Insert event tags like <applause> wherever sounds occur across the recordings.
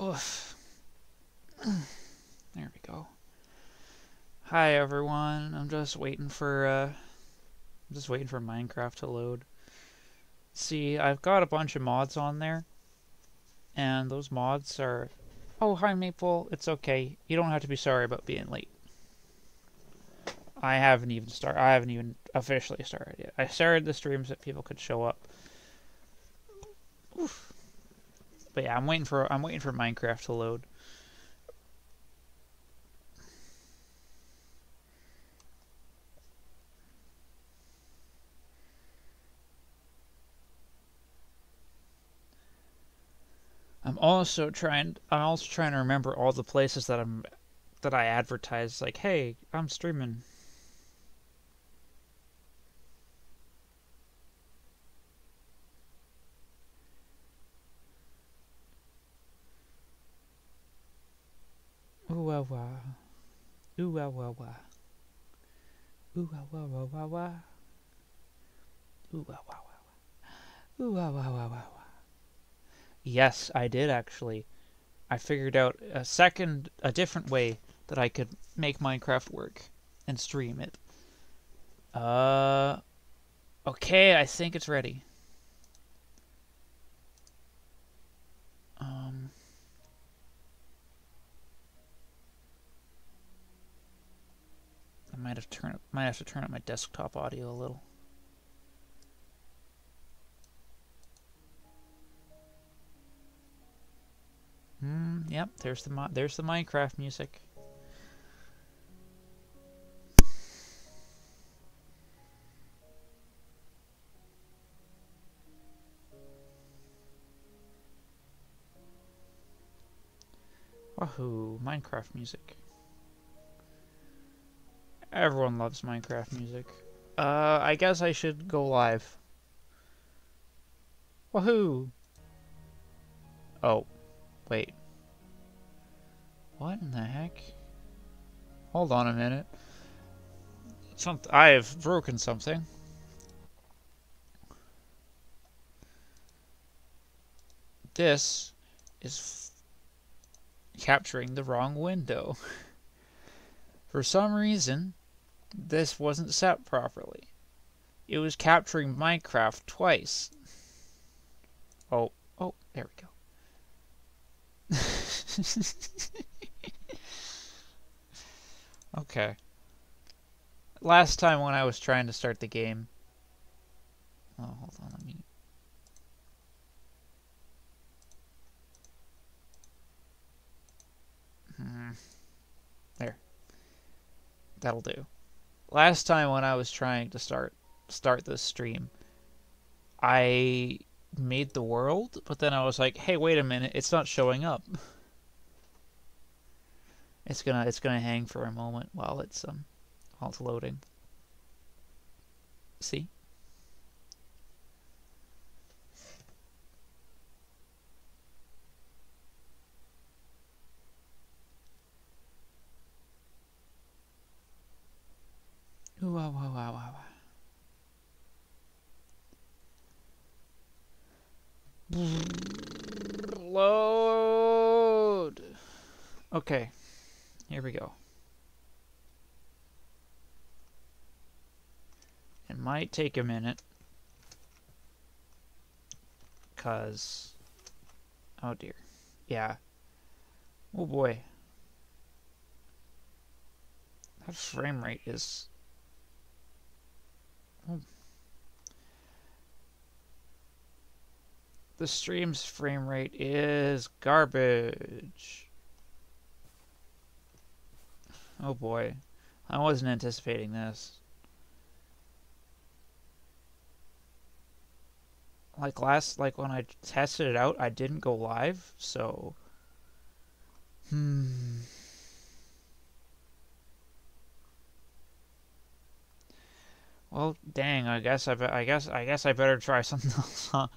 Oof. There we go. Hi everyone. I'm just waiting for uh I'm just waiting for Minecraft to load. See, I've got a bunch of mods on there. And those mods are Oh, hi Maple. It's okay. You don't have to be sorry about being late. I haven't even started. I haven't even officially started yet. I started the streams that people could show up. Oof. But yeah, I'm waiting for I'm waiting for Minecraft to load. I'm also trying I'm also trying to remember all the places that I'm that I advertise like, "Hey, I'm streaming." Ooh wah wah. Ooh wah wah wah. Ooh wah wah wah wah wah. Wah wah wah wah wah wah wah. Yes, I did actually. I figured out a second, a different way that I could make Minecraft work and stream it. Uh, okay, I think it's ready. Um, I might have turn might have to turn up my desktop audio a little. Hmm. Yep. There's the there's the Minecraft music. Wahoo! Minecraft music. Everyone loves Minecraft music. Uh, I guess I should go live. Wahoo! Oh. Wait. What in the heck? Hold on a minute. Some I have broken something. This is capturing the wrong window. <laughs> For some reason, this wasn't set properly. It was capturing Minecraft twice. Oh, oh, there we go. <laughs> okay. Last time when I was trying to start the game. Oh, hold on, let me. Hmm. There. That'll do. Last time when I was trying to start start this stream, I made the world, but then I was like, hey, wait a minute, it's not showing up. It's gonna it's gonna hang for a moment while it's um while it's loading. See? Ooh, wow, wow, wow, wow. Load. Okay, here we go. It might take a minute. Cause, oh dear. Yeah. Oh boy. That frame rate is... The stream's frame rate is garbage. Oh boy. I wasn't anticipating this. Like last, like when I tested it out, I didn't go live, so... Hmm... Well, dang, I guess I, I guess I guess I better try <laughs> something else. Huh?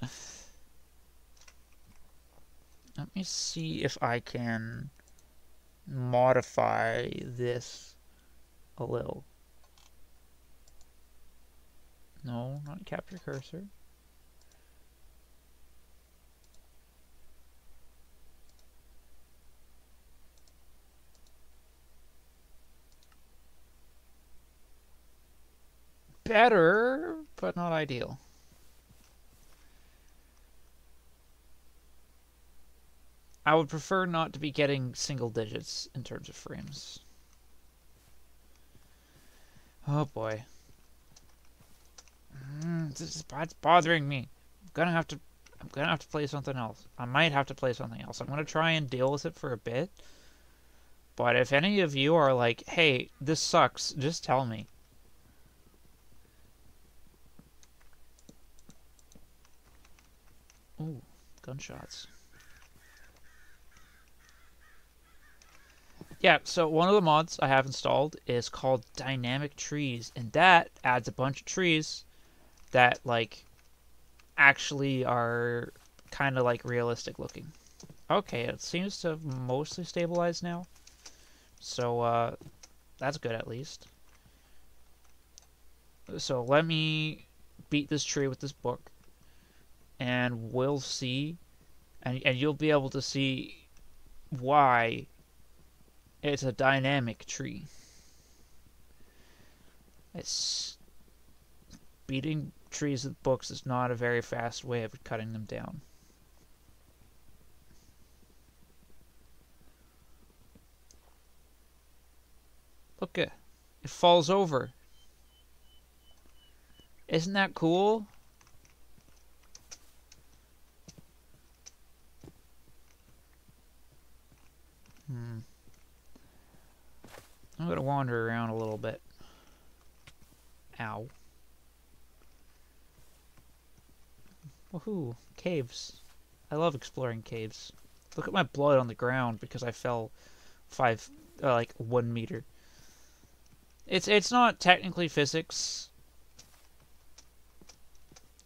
Let me see if I can modify this a little. No, not capture cursor. Better, but not ideal. I would prefer not to be getting single digits in terms of frames. Oh boy. Mm, this is it's bothering me. I'm gonna have to I'm gonna have to play something else. I might have to play something else. I'm gonna try and deal with it for a bit. But if any of you are like, hey, this sucks, just tell me. Ooh, gunshots. Yeah, so one of the mods I have installed is called Dynamic Trees, and that adds a bunch of trees that, like, actually are kind of, like, realistic looking. Okay, it seems to have mostly stabilized now. So, uh, that's good at least. So let me beat this tree with this book, and we'll see, and, and you'll be able to see why it's a dynamic tree. It's beating trees with books is not a very fast way of cutting them down. Look it. It falls over. Isn't that cool? Hmm. I'm going to wander around a little bit. Ow. Woohoo! Caves. I love exploring caves. Look at my blood on the ground because I fell five, uh, like one meter. It's it's not technically physics.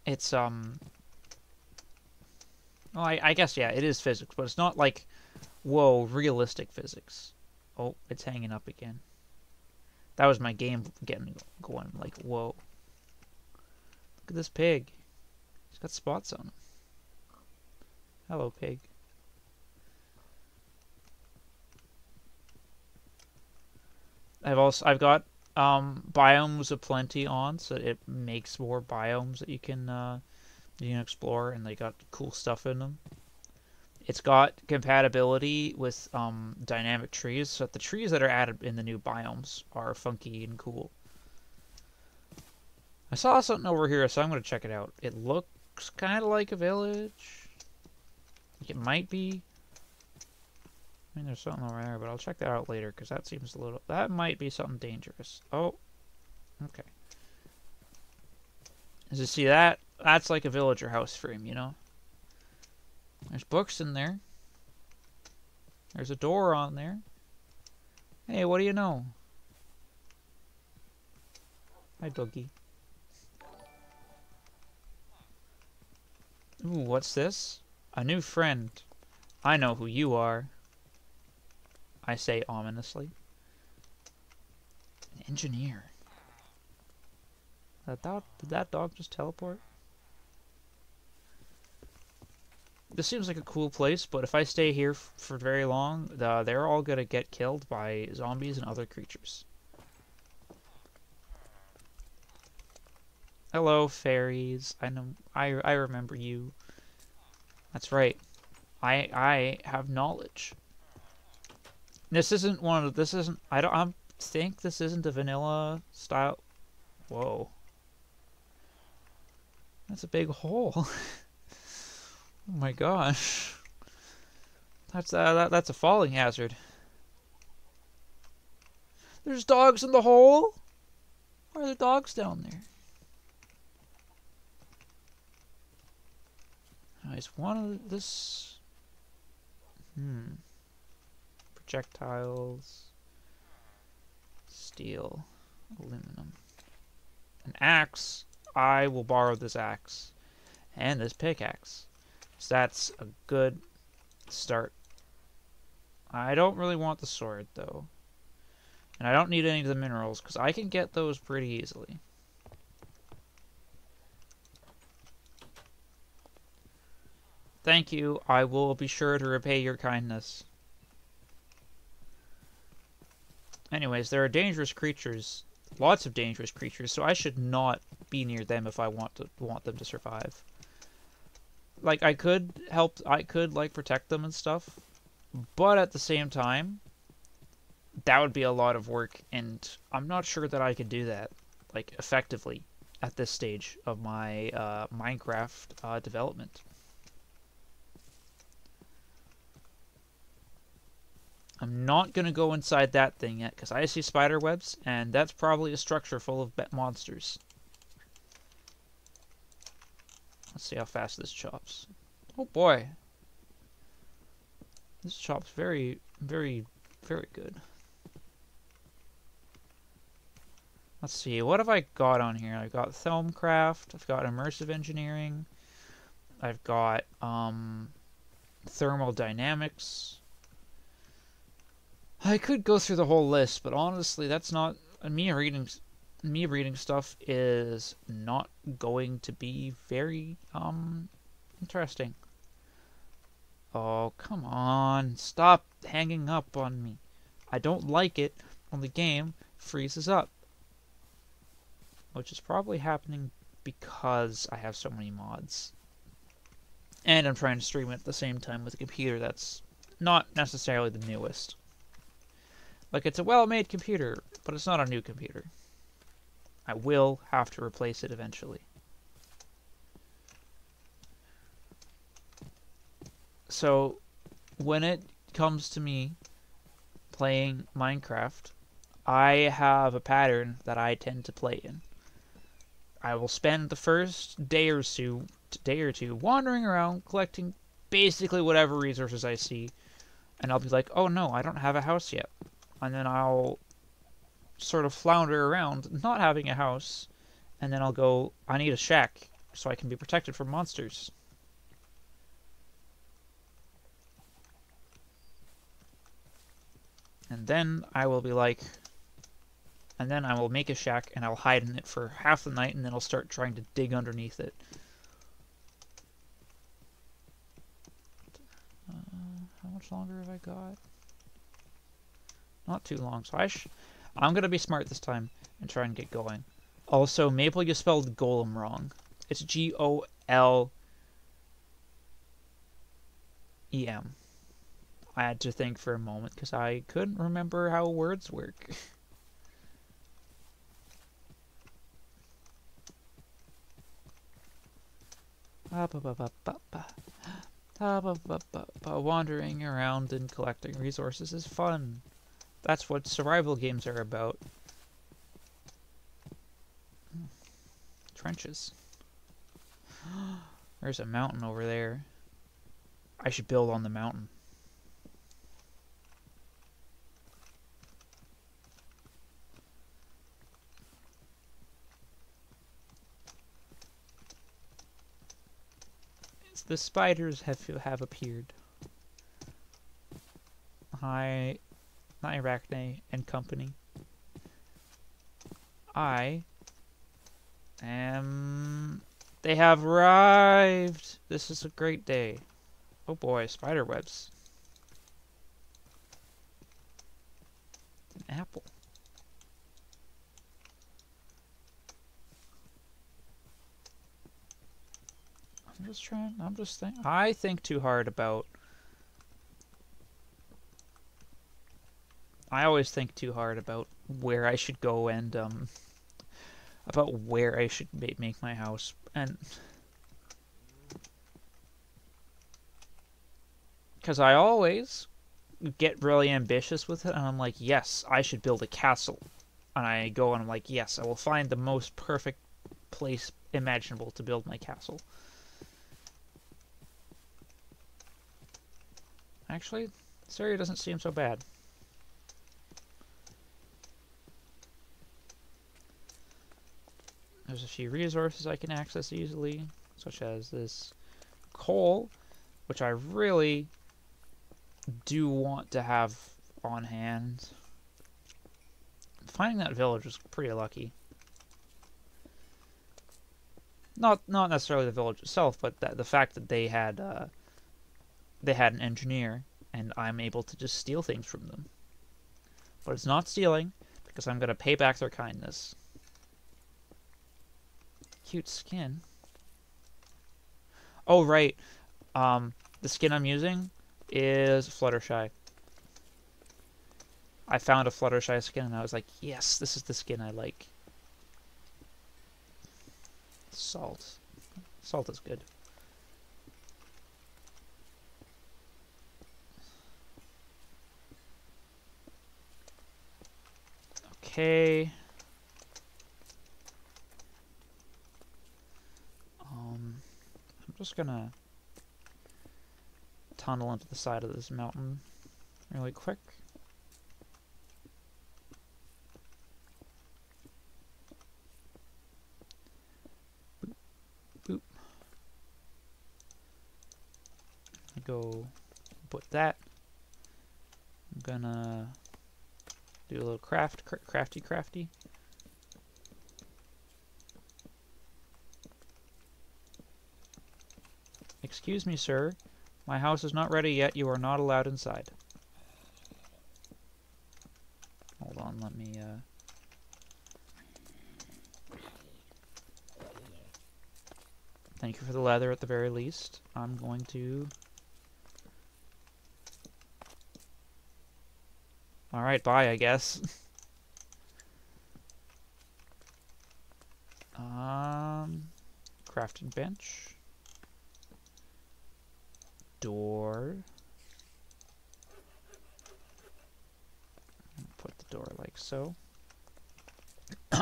It's um. Well, I, I guess yeah, it is physics, but it's not like, whoa, realistic physics. Oh, it's hanging up again. That was my game getting going. Like, whoa. Look at this pig. He's got spots on him. Hello, pig. I've also I've got um, Biomes O' Plenty on, so it makes more biomes that you can uh, you can explore, and they got cool stuff in them. It's got compatibility with um, dynamic trees, so that the trees that are added in the new biomes are funky and cool. I saw something over here, so I'm going to check it out. It looks kind of like a village. It might be. I mean, there's something over there, but I'll check that out later because that seems a little... That might be something dangerous. Oh, okay. As you see that? That's like a villager house frame, you know? There's books in there. There's a door on there. Hey, what do you know? Hi, doggy. Ooh, what's this? A new friend. I know who you are. I say ominously. An engineer. That dog, did that dog just teleport? This seems like a cool place, but if I stay here for very long, they're all gonna get killed by zombies and other creatures. Hello, fairies. I know. I I remember you. That's right. I I have knowledge. This isn't one of this isn't I don't I think this isn't a vanilla style. Whoa. That's a big hole. <laughs> oh my gosh. That's uh, that, that's a falling hazard. There's dogs in the hole. Why are there dogs down there? there? Is one of this. Hmm projectiles, steel, aluminum. An axe. I will borrow this axe. And this pickaxe. So that's a good start. I don't really want the sword, though. And I don't need any of the minerals, because I can get those pretty easily. Thank you. I will be sure to repay your kindness. Anyways, there are dangerous creatures lots of dangerous creatures, so I should not be near them if I want to want them to survive. Like I could help, I could like protect them and stuff, but at the same time, that would be a lot of work, and I'm not sure that I could do that like effectively at this stage of my uh, Minecraft uh, development. I'm not going to go inside that thing yet because I see spider webs and that's probably a structure full of monsters. Let's see how fast this chops. Oh boy. This chops very, very, very good. Let's see, what have I got on here? I've got Thaumcraft, I've got Immersive Engineering, I've got um, Thermal Dynamics. I could go through the whole list, but honestly, that's not me reading. Me reading stuff is not going to be very um interesting. Oh come on! Stop hanging up on me. I don't like it when the game freezes up, which is probably happening because I have so many mods. And I'm trying to stream it at the same time with a computer that's not necessarily the newest. Like, it's a well-made computer, but it's not a new computer. I will have to replace it eventually. So, when it comes to me playing Minecraft, I have a pattern that I tend to play in. I will spend the first day or two, day or two wandering around collecting basically whatever resources I see, and I'll be like, "Oh no, I don't have a house yet and then I'll sort of flounder around, not having a house, and then I'll go, I need a shack so I can be protected from monsters. And then I will be like, and then I will make a shack and I'll hide in it for half the night and then I'll start trying to dig underneath it. Uh, how much longer have I got? Not too long, so I I'm to be smart this time and try and get going. Also, Maple, you spelled golem wrong. It's G-O-L-E-M. I had to think for a moment because I couldn't remember how words work. Wandering around and collecting resources is fun. That's what survival games are about. Trenches. <gasps> There's a mountain over there. I should build on the mountain. the spiders have have appeared. Hi, Arachne and company. I am... They have arrived! This is a great day. Oh boy, spider webs. An apple. I'm just trying, I'm just thinking. I think too hard about I always think too hard about where I should go and um, about where I should make my house and because I always get really ambitious with it and I'm like yes I should build a castle. And I go and I'm like yes I will find the most perfect place imaginable to build my castle. Actually area doesn't seem so bad There's a few resources I can access easily, such as this coal, which I really do want to have on hand. Finding that village was pretty lucky. Not not necessarily the village itself, but that, the fact that they had uh, they had an engineer, and I'm able to just steal things from them. But it's not stealing Because I'm going to pay back their kindness. Cute skin. Oh, right. Um, the skin I'm using is Fluttershy. I found a Fluttershy skin and I was like, yes, this is the skin I like. Salt. Salt is good. Okay. Um, I'm just gonna tunnel into the side of this mountain really quick. Boop, boop. Go put that. I'm gonna do a little craft, cr crafty, crafty. Excuse me, sir. My house is not ready yet. You are not allowed inside. Hold on, let me, uh... Thank you for the leather at the very least. I'm going to... Alright, bye, I guess. <laughs> um... Crafting bench door. Put the door like so. <coughs>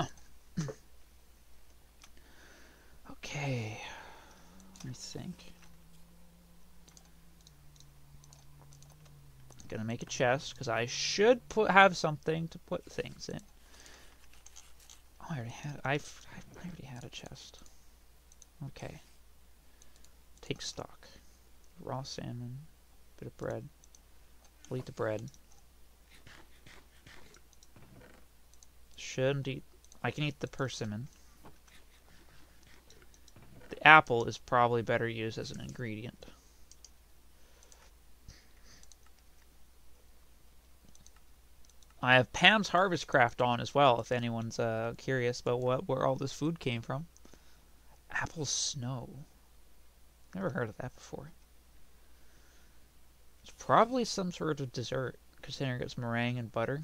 okay. Me think. I'm gonna make a chest because I should put have something to put things in. Oh, I already had. I've, I already had a chest. Okay. Take stock raw salmon, bit of bread. I'll eat the bread. Shouldn't eat. I can eat the persimmon. The apple is probably better used as an ingredient. I have Pam's Harvest Craft on as well, if anyone's uh, curious about what where all this food came from. Apple snow. Never heard of that before. It's probably some sort of dessert, considering it's meringue and butter.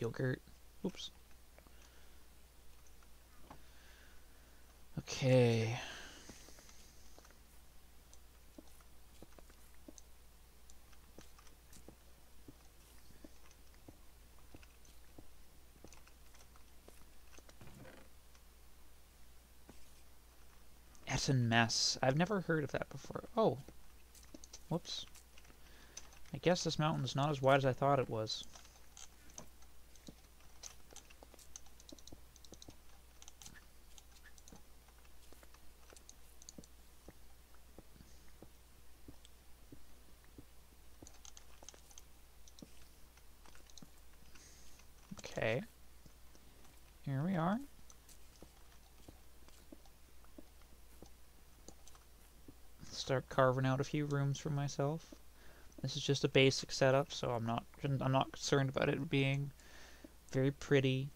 Yogurt. Oops. Okay. Essen Mess. I've never heard of that before. Oh, Whoops. I guess this mountain is not as wide as I thought it was. Okay. Here we are. Start carving out a few rooms for myself. This is just a basic setup, so I'm not I'm not concerned about it being very pretty,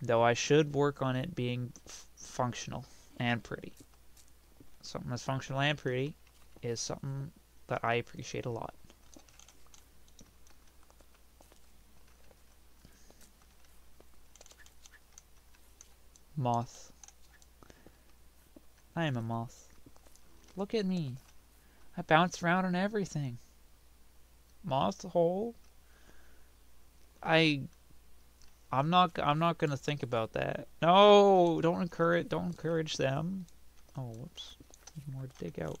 though I should work on it being functional and pretty. Something that's functional and pretty is something that I appreciate a lot. Moth. I am a moth. Look at me. I bounce around on everything. Moth hole. I I'm not I'm not gonna think about that. No, don't encourage don't encourage them. Oh whoops. There's more to dig out.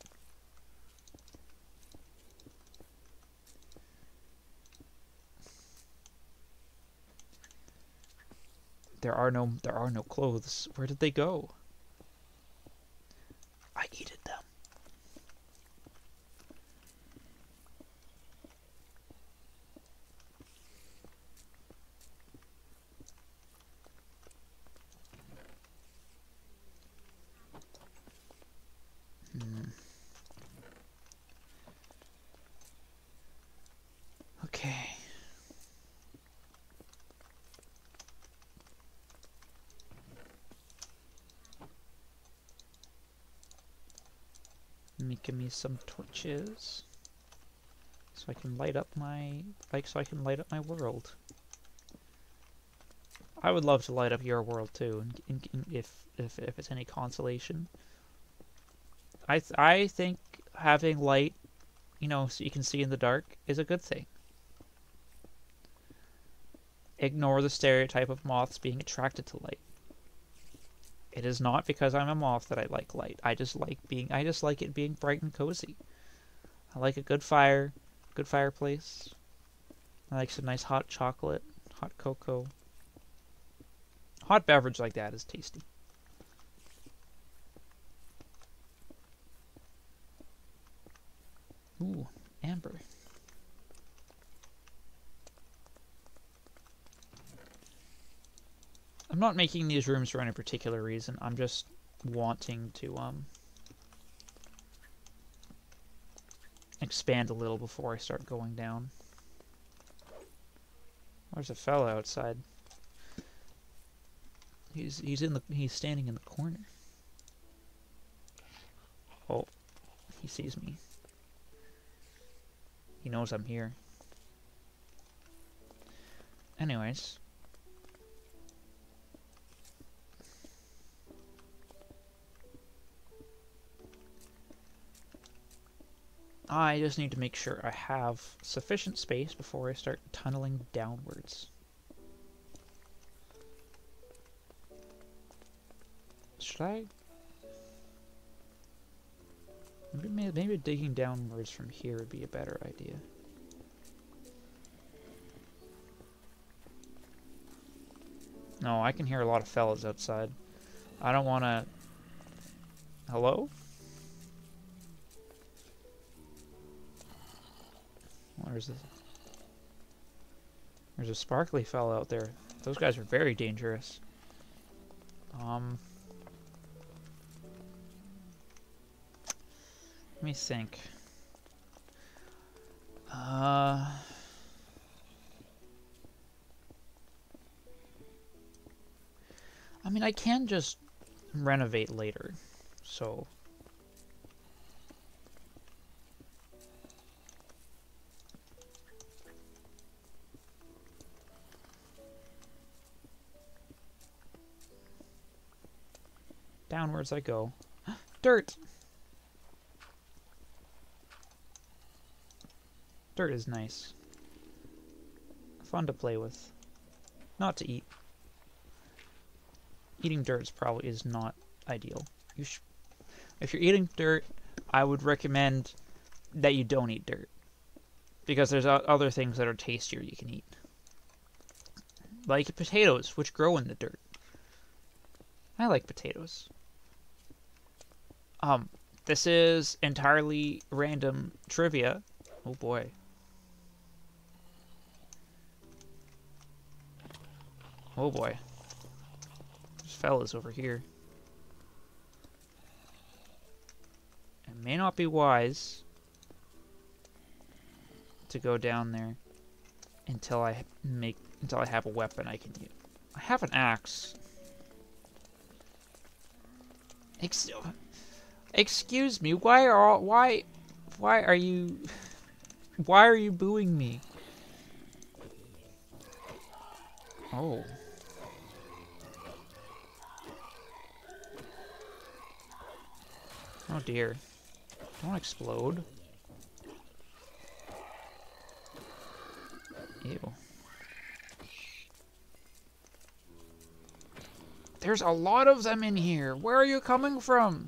There are no there are no clothes. Where did they go? Making me some torches. So I can light up my... like, so I can light up my world. I would love to light up your world too, if, if, if it's any consolation. I, th I think having light, you know, so you can see in the dark is a good thing. Ignore the stereotype of moths being attracted to light. It is not because I'm a moth that I like light. I just like being I just like it being bright and cozy. I like a good fire, good fireplace. I like some nice hot chocolate, hot cocoa. Hot beverage like that is tasty. Ooh, amber. I'm not making these rooms for any particular reason. I'm just wanting to um expand a little before I start going down. There's a fella outside. He's he's in the he's standing in the corner. Oh, he sees me. He knows I'm here. Anyways. I just need to make sure I have sufficient space before I start tunneling downwards. Should I? Maybe, maybe digging downwards from here would be a better idea. No, I can hear a lot of fellas outside. I don't want to... Hello? Where's this? There's a sparkly fella out there. Those guys are very dangerous. Um... Let me think. Uh... I mean, I can just renovate later, so... Downwards I go. <gasps> Dirt! Dirt is nice. Fun to play with. Not to eat. Eating dirt is probably is not ideal. You if you're eating dirt, I would recommend that you don't eat dirt. Because there's other things that are tastier you can eat. Like potatoes, which grow in the dirt. I like potatoes. Um, this is entirely random trivia. Oh boy. Oh boy. There's fellas over here. It may not be wise to go down there until I make until I have a weapon I can use. I have an axe. Excuse me, why are all, why why are you why are you booing me? Oh. Oh dear. Don't explode. Ew. There's a lot of them in here. Where are you coming from?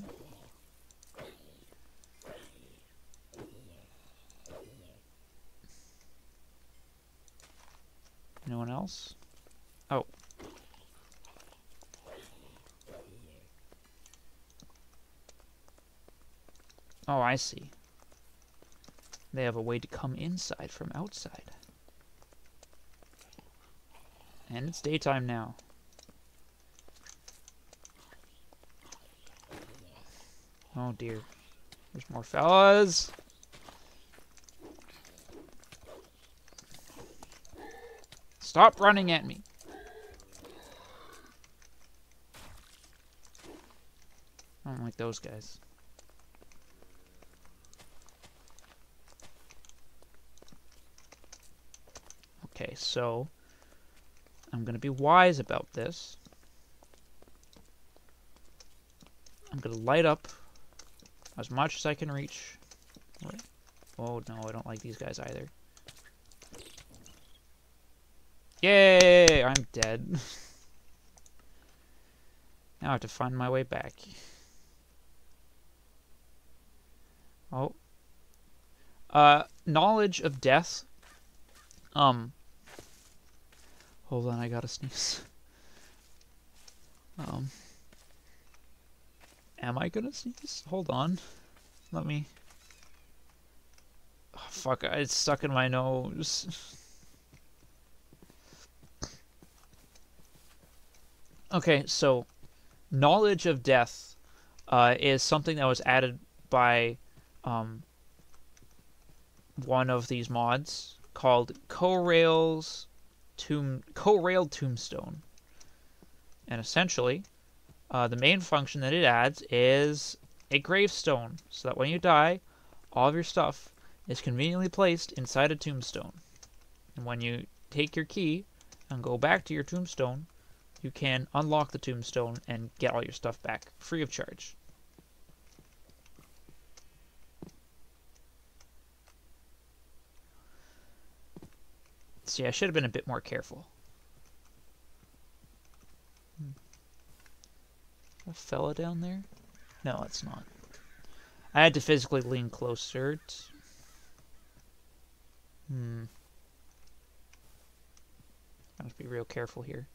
Anyone else? Oh. Oh, I see. They have a way to come inside from outside. And it's daytime now. Oh dear. There's more fellas. Stop running at me. I don't like those guys. Okay, so I'm going to be wise about this. I'm going to light up as much as I can reach. Oh, no, I don't like these guys either. Yay! I'm dead. <laughs> now I have to find my way back. Oh. Uh, knowledge of death. Um. Hold on, I gotta sneeze. <laughs> Um. Am I gonna sneeze? Hold on. Let me... Oh, fuck, it's stuck in my nose. <laughs> okay, so knowledge of death uh, is something that was added by um, one of these mods called Corail's tomb Corail Tombstone. And essentially, uh, the main function that it adds is a gravestone, so that when you die, all of your stuff is conveniently placed inside a tombstone. And when you take your key and go back to your tombstone, you can unlock the tombstone and get all your stuff back free of charge. See, I should have been a bit more careful. Hmm. A fella down there? No, it's not. I had to physically lean closer. To... Hmm. I must be real careful here.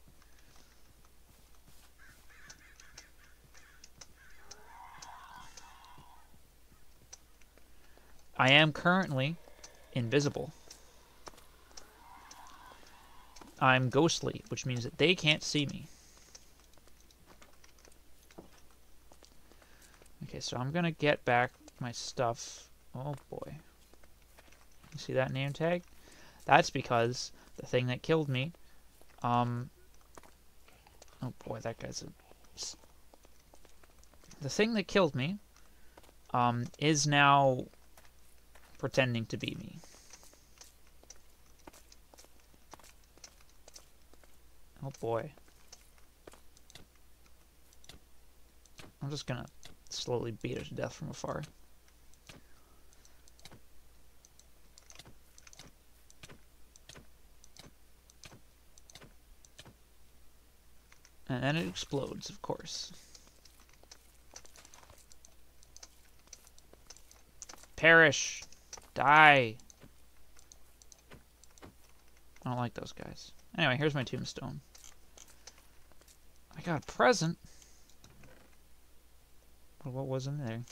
I am currently invisible. I'm ghostly, which means that they can't see me. Okay, so I'm gonna get back my stuff. Oh boy. You see that name tag? That's because the thing that killed me, um, oh boy, that guy's a, the thing that killed me, um, is now pretending to be me. Oh boy. I'm just gonna slowly beat it to death from afar. And then it explodes, of course. Perish! Die! I don't like those guys. Anyway, here's my tombstone. I got a present. But what was in there?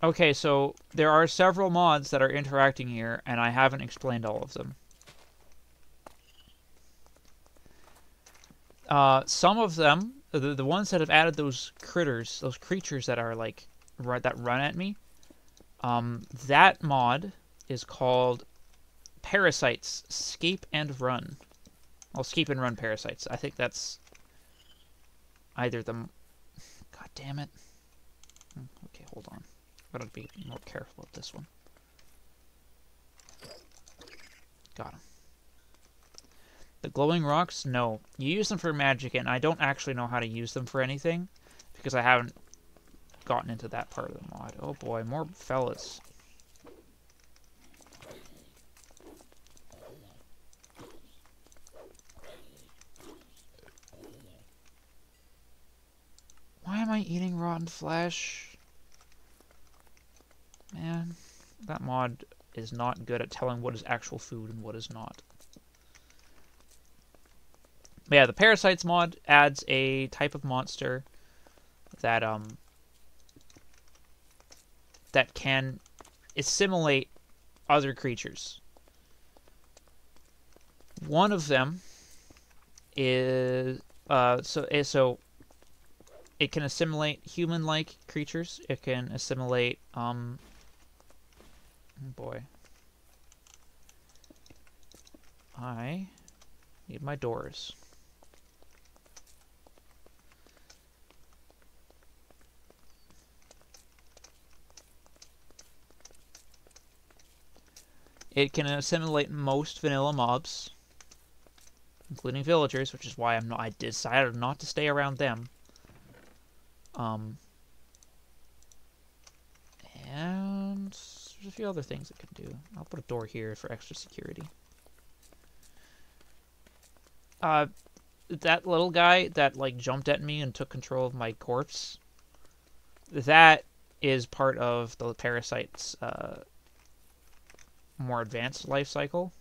Okay, so there are several mods that are interacting here, and I haven't explained all of them. Uh, some of them, the, the ones that have added those critters, those creatures that are like, right, that run at me, um, that mod is called Parasites, Escape and Run. Well, Escape and Run Parasites. I think that's either the... God damn it. Hmm, okay, hold on. Gotta be more careful with this one. Got him. The glowing rocks? No. You use them for magic, and I don't actually know how to use them for anything, because I haven't gotten into that part of the mod. Oh boy, more fellas. Why am I eating rotten flesh? Man, that mod is not good at telling what is actual food and what is not. But yeah, the Parasites mod adds a type of monster that um that can assimilate other creatures. One of them is uh so eh, so it can assimilate human-like creatures. It can assimilate um boy. I Need my doors. It can assimilate most vanilla mobs, including villagers, which is why I'm not, I decided not to stay around them. Um, and there's a few other things it can do. I'll put a door here for extra security. Uh, that little guy that like jumped at me and took control of my corpse. That is part of the parasite's uh, more advanced life cycle.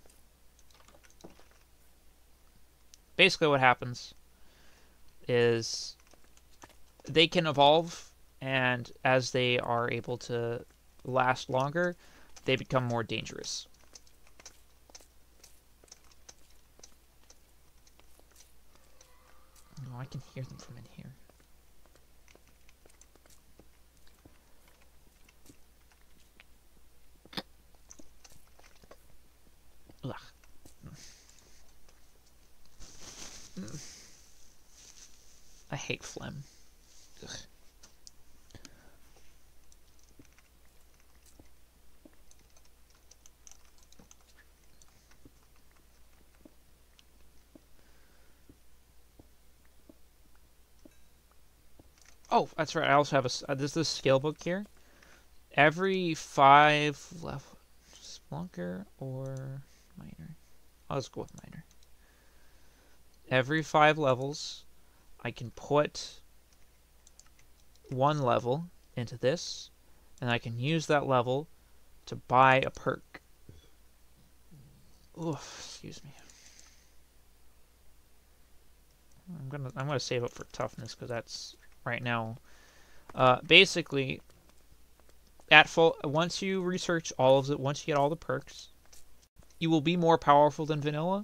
Basically, what happens is they can evolve, and as they are able to last longer, they become more dangerous. Oh, I can hear them from in here. Ugh. Mm. Mm. I hate phlegm. Oh, that's right. I also have a. Uh, this skill book here. Every five level, Spelunker or Miner. I'll just go with Miner. Every five levels, I can put one level into this, and I can use that level to buy a perk. Oof, excuse me. I'm gonna I'm gonna save up for toughness because that's right now. Uh, basically, at full once you research all of it, once you get all the perks, you will be more powerful than vanilla,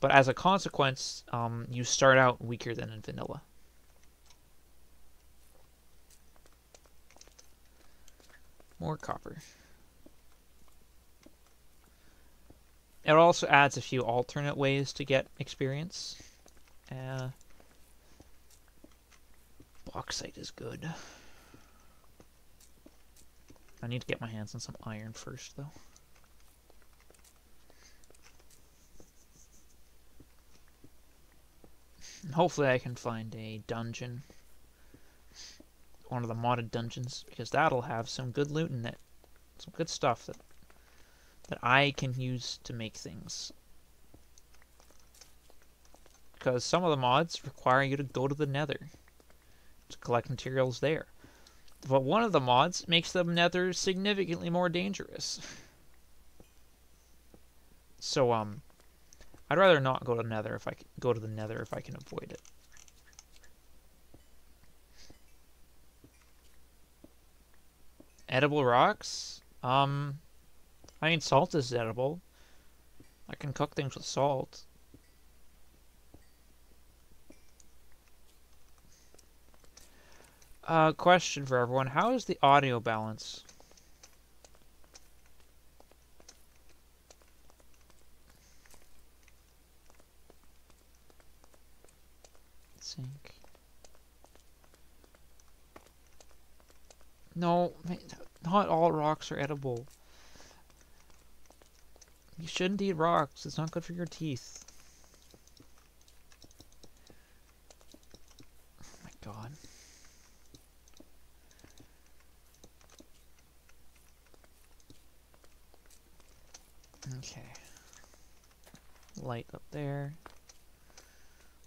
but as a consequence, um, you start out weaker than in vanilla. More copper. It also adds a few alternate ways to get experience. Uh, bauxite is good. I need to get my hands on some iron first, though. And hopefully I can find a dungeon. One of the modded dungeons, because that'll have some good loot in it. Some good stuff that that I can use to make things. Because some of the mods require you to go to the nether to collect materials there. But one of the mods makes the nether significantly more dangerous. So, um, I'd rather not go to nether if I can, go to the nether if I can avoid it. Edible rocks? Um, I mean, salt is edible. I can cook things with salt. Uh, question for everyone. How is the audio balance? Sync. No, not all rocks are edible. You shouldn't eat rocks. It's not good for your teeth. Oh my god. Okay. Light up there.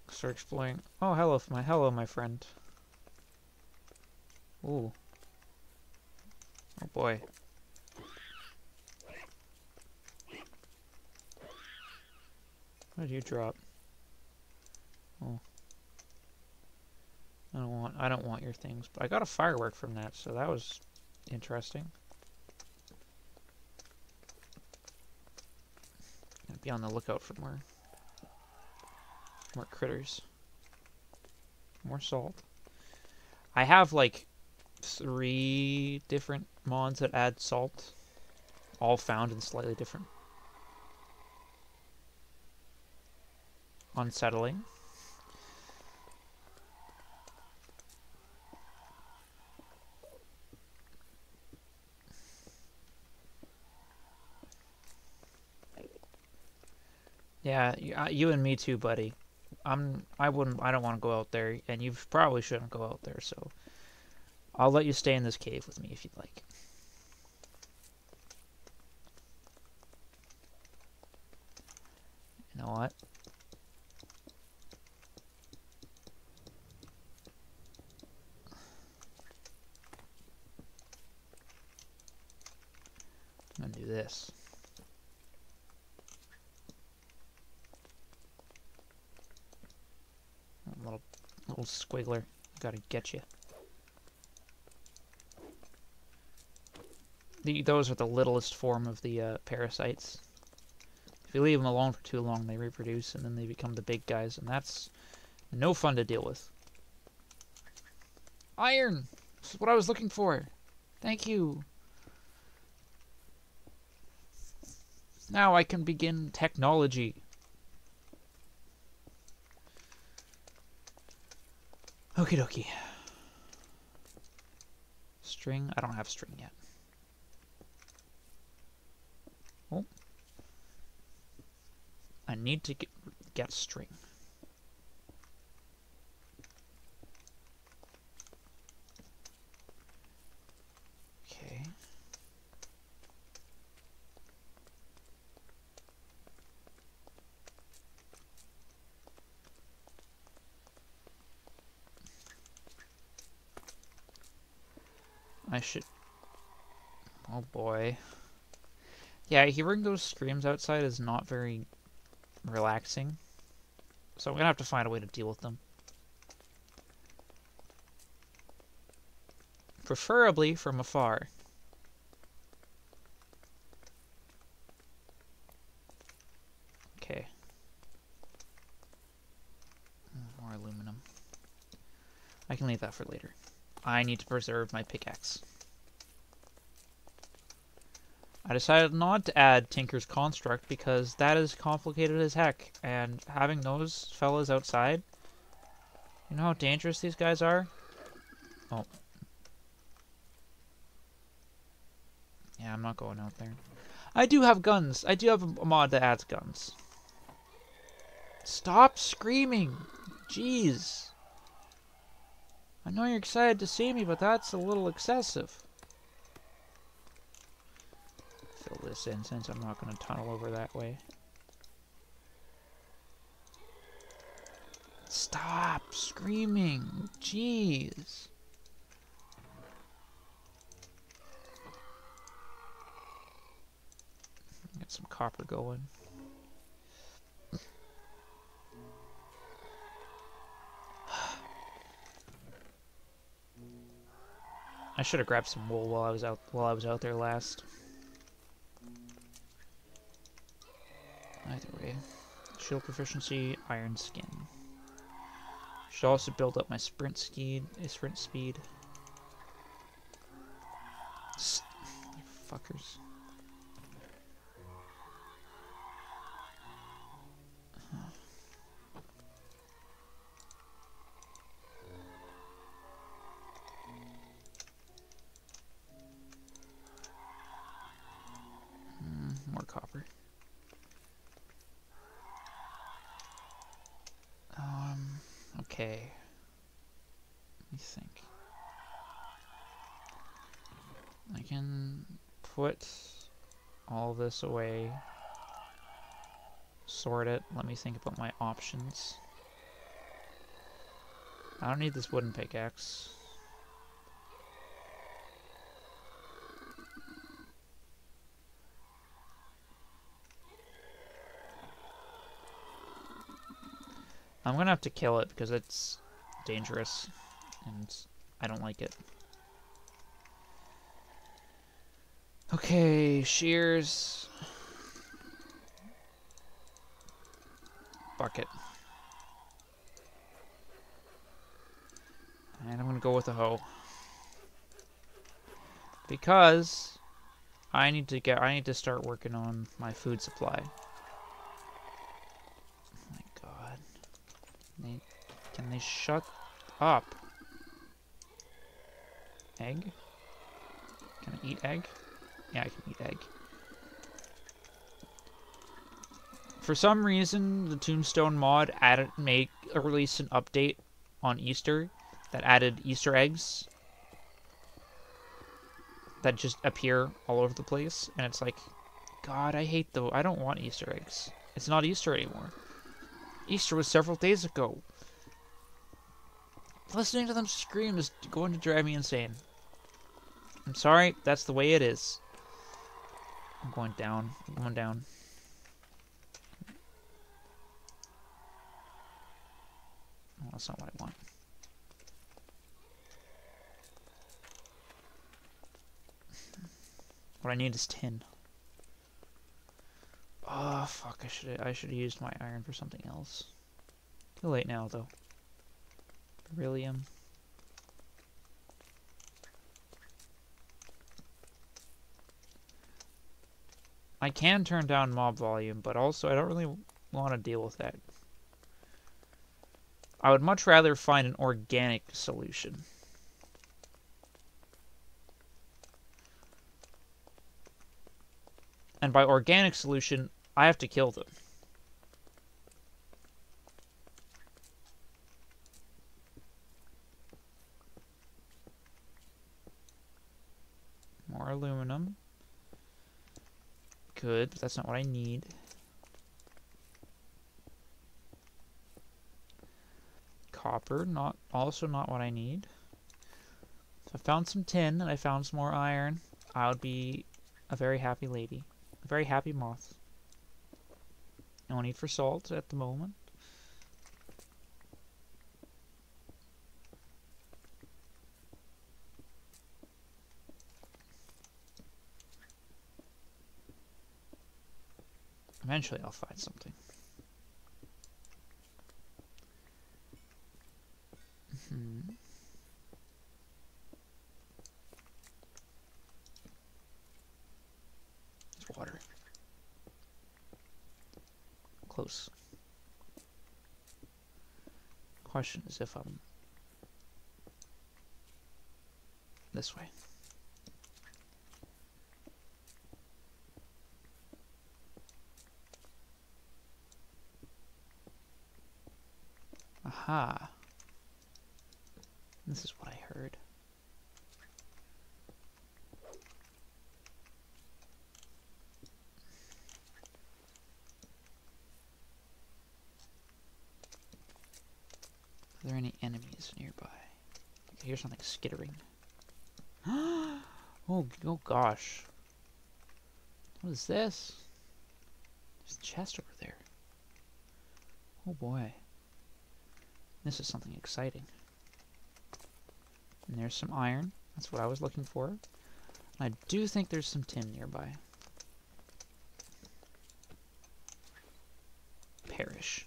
Start exploring. Oh, hello, my hello, my friend. Ooh. Oh boy. What did you drop? Oh. I don't want I don't want your things, but I got a firework from that, so that was interesting. Be on the lookout for more more critters. More salt. I have like three different mods that add salt. All found in slightly different unsettling. Yeah, you, you and me too, buddy. I'm. I wouldn't. I don't want to go out there, and you probably shouldn't go out there. So, I'll let you stay in this cave with me if you'd like. You know what? I'm gonna do this. Little, little squiggler. Gotta get you. The, those are the littlest form of the uh, parasites. If you leave them alone for too long, they reproduce and then they become the big guys, and that's no fun to deal with. Iron! This is what I was looking for. Thank you. Now I can begin technology. Okie dokie. String? I don't have string yet. Oh. I need to get, get string. Okay. I Oh boy. Yeah, hearing those screams outside is not very relaxing. So I'm gonna have to find a way to deal with them. Preferably from afar. Okay. More aluminum. I can leave that for later. I need to preserve my pickaxe. I decided not to add Tinker's Construct because that is complicated as heck, and having those fellas outside, you know how dangerous these guys are? Oh. Yeah, I'm not going out there. I do have guns. I do have a mod that adds guns. Stop screaming! Jeez. I know you're excited to see me, but that's a little excessive. Fill this in since I'm not going to tunnel over that way. Stop screaming! Jeez. Get some copper going. <sighs> I should have grabbed some wool while I was out while I was out there last. Either way. Shield proficiency, iron skin. Should also build up my sprint speed uh, sprint speed. Fuckers. This away, sort it. Let me think about my options. I don't need this wooden pickaxe. I'm gonna have to kill it because it's dangerous and I don't like it. Okay, shears. Bucket. And I'm gonna go with a hoe. Because I need to get I need to start working on my food supply. Oh my god. They, can they shut up? Egg? Can I eat egg? Yeah, I can eat egg. For some reason, the Tombstone mod added make uh, released an update on Easter that added Easter eggs that just appear all over the place, and it's like, God, I hate though. I don't want Easter eggs. It's not Easter anymore. Easter was several days ago. Listening to them scream is going to drive me insane. I'm sorry, that's the way it is. I'm going down. I'm going down. Oh, that's not what I want. What I need is tin. Oh fuck! I should I should have used my iron for something else. Too late now, though. Beryllium. I can turn down mob volume, but also I don't really want to deal with that. I would much rather find an organic solution. And by organic solution, I have to kill them. More aluminum. Good, but that's not what I need. Copper, not also not what I need. I found some tin and I found some more iron. I would be a very happy lady. A very happy moth. No need for salt at the moment. Eventually I'll find something. Hmm. It's water. Close. Question is if I'm this way. Aha. This is what I heard. Are there any enemies nearby? I hear something skittering. <gasps> oh, oh gosh. What is this? There's a chest over there. Oh boy. This is something exciting. And there's some iron. That's what I was looking for. I do think there's some tin nearby. Perish.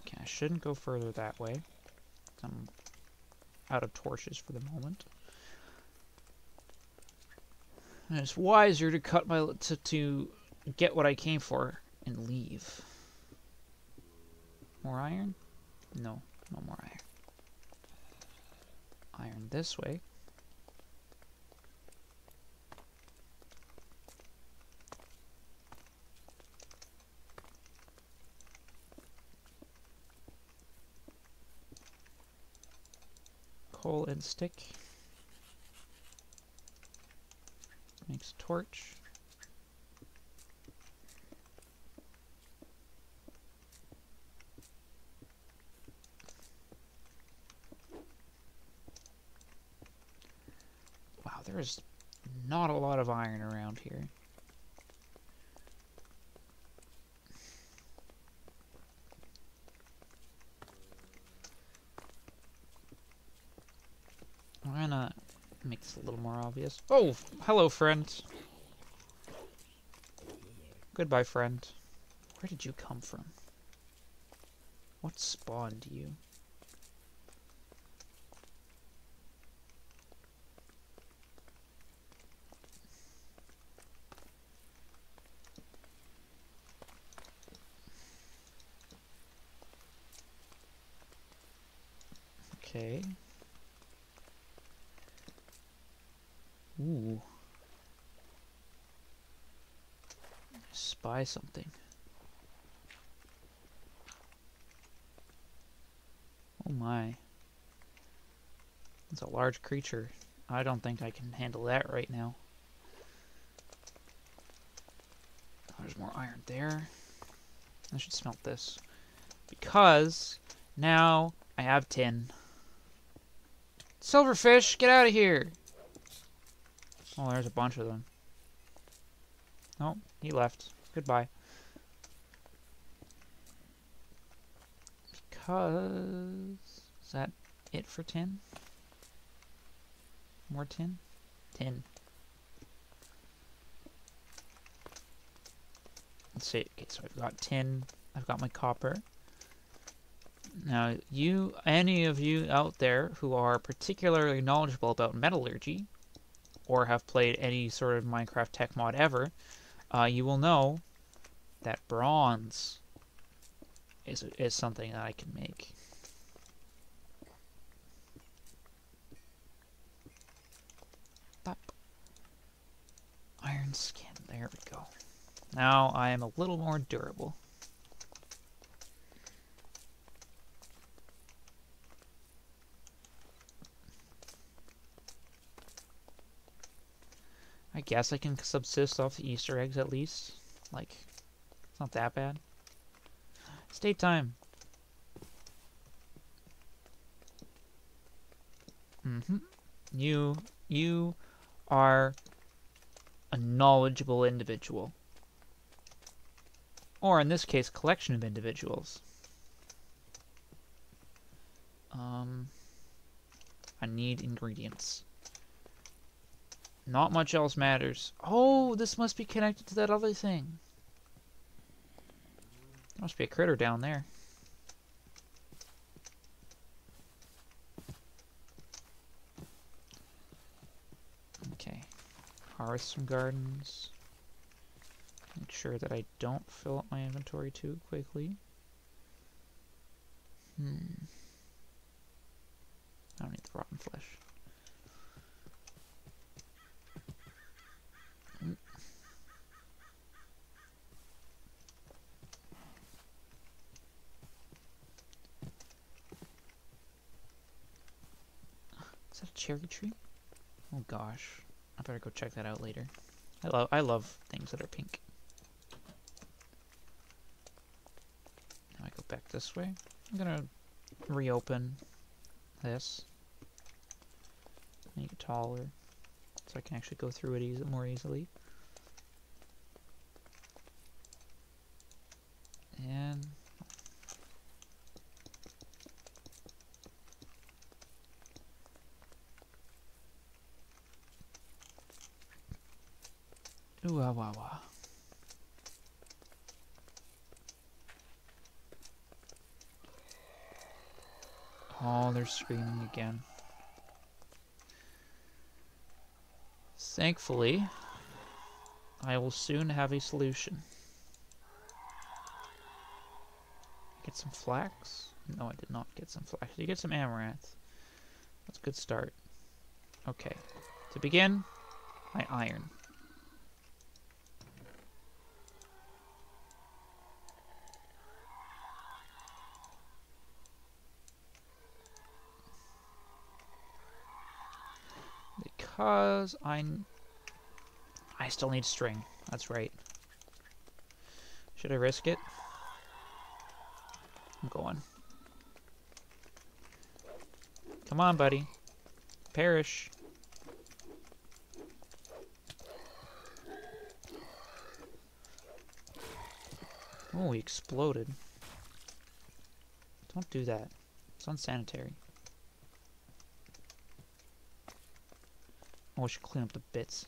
Okay, I shouldn't go further that way. I'm out of torches for the moment. And it's wiser to cut my to to get what I came for and leave. More iron? No, no more iron. Iron this way. Coal and stick. Makes a torch. Wow, there's not a lot of iron around here. I'm gonna a little more obvious. Oh, hello, friend. Goodbye, friend. Where did you come from? What spawned you? Okay. Ooh. Spy something. Oh my. It's a large creature. I don't think I can handle that right now. Oh, there's more iron there. I should smelt this. Because now I have tin. Silverfish, get out of here! Oh, there's a bunch of them. Oh, he left. Goodbye. Because... Is that it for tin? More tin? Tin. Let's see. Okay, so I've got tin. I've got my copper. Now, you, any of you out there who are particularly knowledgeable about metallurgy, or have played any sort of Minecraft tech mod ever, uh, you will know that bronze is, is something that I can make. Iron skin, there we go. Now I am a little more durable. I guess I can subsist off the Easter eggs at least. Like, it's not that bad. State time. Mm-hmm. You, you are a knowledgeable individual. Or in this case, collection of individuals. Um, I need ingredients. Not much else matters. Oh, this must be connected to that other thing. There must be a critter down there. Okay. Harvest some gardens. Make sure that I don't fill up my inventory too quickly. Hmm. I don't need the rotten flesh. Is that a cherry tree? Oh gosh. I better go check that out later. I love I love things that are pink. Now I go back this way. I'm gonna reopen this. Make it taller. So I can actually go through it easy, more easily. And Ooh, ah, wah, wah. Oh, they're screaming again. Thankfully, I will soon have a solution. Get some flax? No, I did not get some flax. You get some amaranth. That's a good start. Okay. To begin, my iron. Because I... I still need string. That's right. Should I risk it? I'm going. Come on, buddy. Perish. Oh, he exploded. Don't do that. It's unsanitary. Oh, should clean up the bits.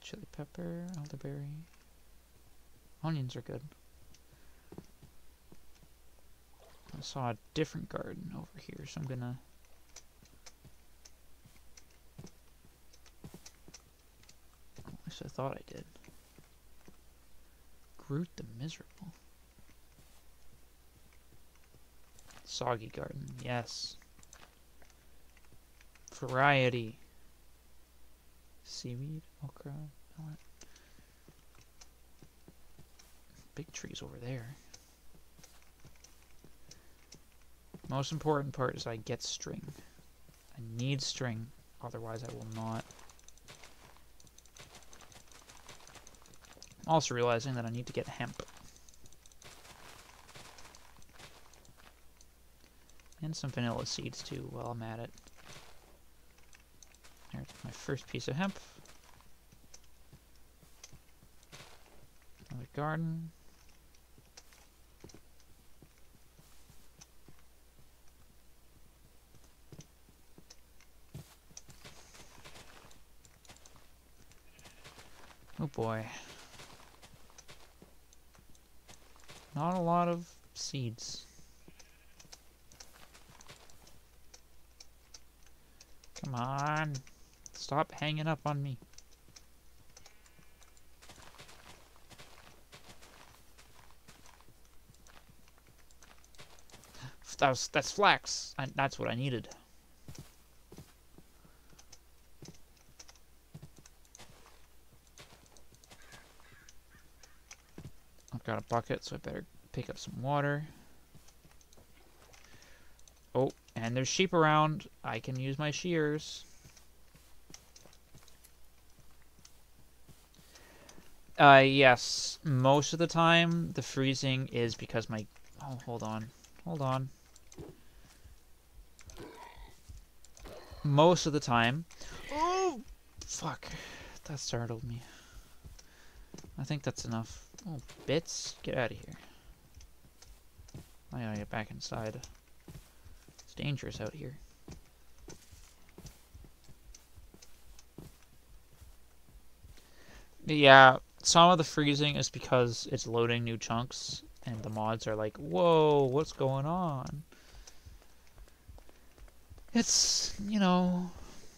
Chili pepper, elderberry. Onions are good. I saw a different garden over here, so I'm gonna least I thought I did. Groot the Miserable. Soggy Garden, yes. Variety. Seaweed, okra, melon. Big trees over there. Most important part is I get string. I need string, otherwise I will not. Also realizing that I need to get hemp. And some vanilla seeds too while I'm at it. There's my first piece of hemp. Another garden. Oh boy. Not a lot of seeds. Come on. Stop hanging up on me. That was, that's flax. I, that's what I needed. A bucket, so I better pick up some water. Oh, and there's sheep around. I can use my shears. Uh, yes. Most of the time, the freezing is because my... Oh, hold on. Hold on. Most of the time... Oh! Fuck. That startled me. I think that's enough. Oh, bits? Get out of here. I gotta get back inside. It's dangerous out here. Yeah, some of the freezing is because it's loading new chunks, and the mods are like, whoa, what's going on? It's, you know,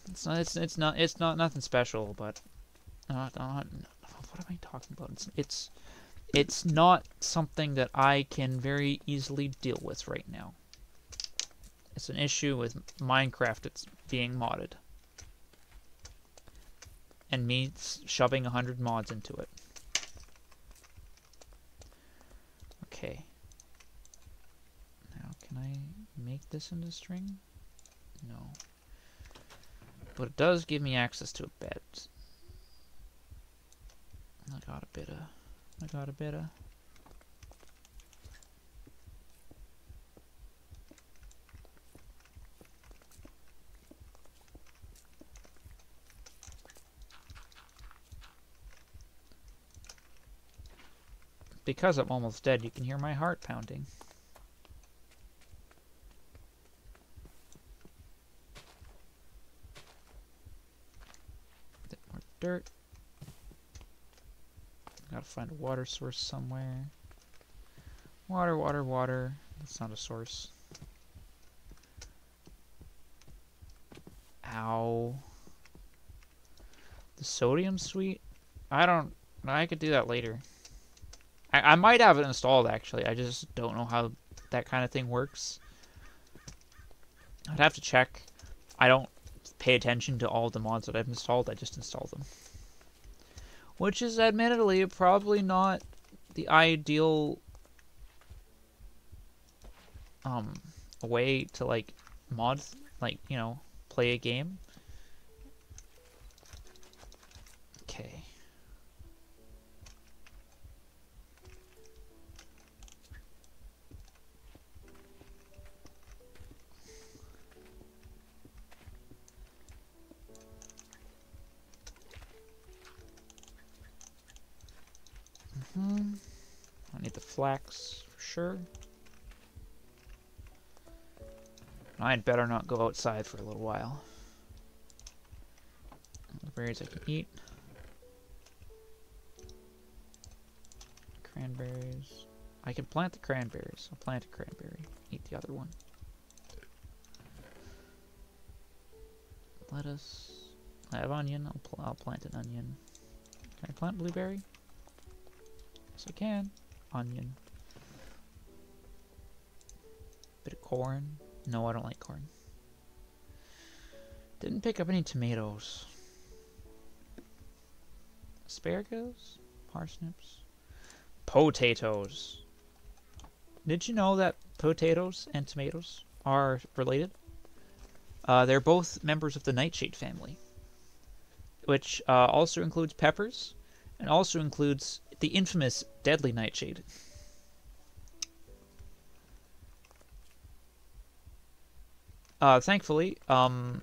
it's not, it's, it's not, it's not nothing special, but not, not, what am I talking about? It's, it's, it's not something that I can very easily deal with right now. It's an issue with Minecraft it's being modded. And me shoving 100 mods into it. Okay. Now, can I make this into string? No. But it does give me access to a bed. Got a bit of... I got a bit of... Because I'm almost dead, you can hear my heart pounding. Bit more dirt. Gotta find a water source somewhere. Water, water, water. That's not a source. Ow. The sodium suite? I don't... I could do that later. I, I might have it installed, actually. I just don't know how that kind of thing works. I'd have to check. I don't pay attention to all the mods that I've installed. I just install them. Which is admittedly probably not the ideal um way to like mod like, you know, play a game. For sure. I'd better not go outside for a little while. The berries I can eat. Cranberries. I can plant the cranberries. I'll plant a cranberry. Eat the other one. Lettuce. I have onion. I'll, pl I'll plant an onion. Can I plant blueberry? Yes, I can. Onion. Bit of corn. No, I don't like corn. Didn't pick up any tomatoes. Asparagus? Parsnips? Potatoes. Did you know that potatoes and tomatoes are related? Uh, they're both members of the nightshade family, which uh, also includes peppers and also includes the infamous deadly nightshade. Uh, thankfully, um,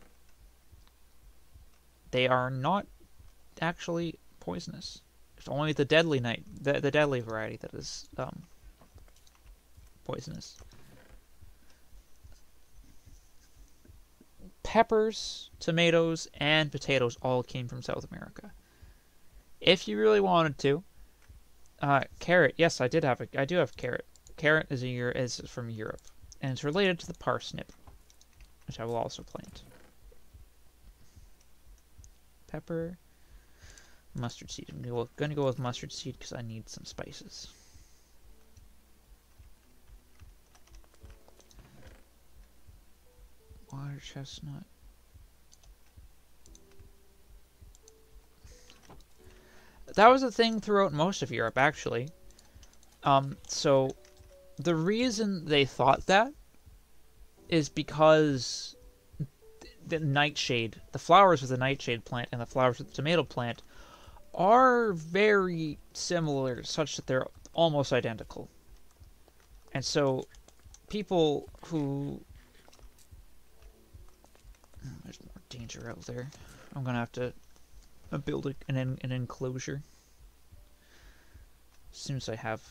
they are not actually poisonous. It's only the deadly night, the, the deadly variety that is um, poisonous. Peppers, tomatoes, and potatoes all came from South America. If you really wanted to, uh, carrot. Yes, I did have a. I do have carrot. Carrot is a is from Europe, and it's related to the parsnip, which I will also plant. Pepper, mustard seed. I'm going to go with mustard seed because I need some spices. Water chestnut. That was a thing throughout most of Europe, actually. Um, so, the reason they thought that is because the nightshade, the flowers of the nightshade plant and the flowers of the tomato plant are very similar, such that they're almost identical. And so, people who Oh, there's more danger out there. I'm gonna have to uh, build a, an, an enclosure. As soon as I have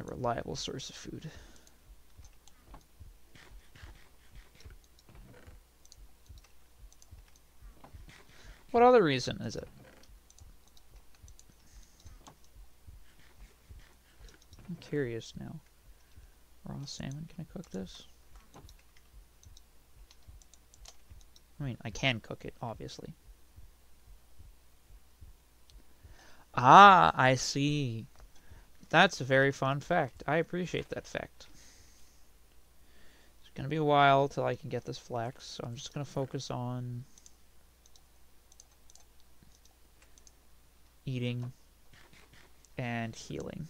a reliable source of food. What other reason is it? I'm curious now. Raw salmon, can I cook this? I mean, I can cook it, obviously. Ah, I see. That's a very fun fact. I appreciate that fact. It's going to be a while till I can get this flax, so I'm just going to focus on eating and healing.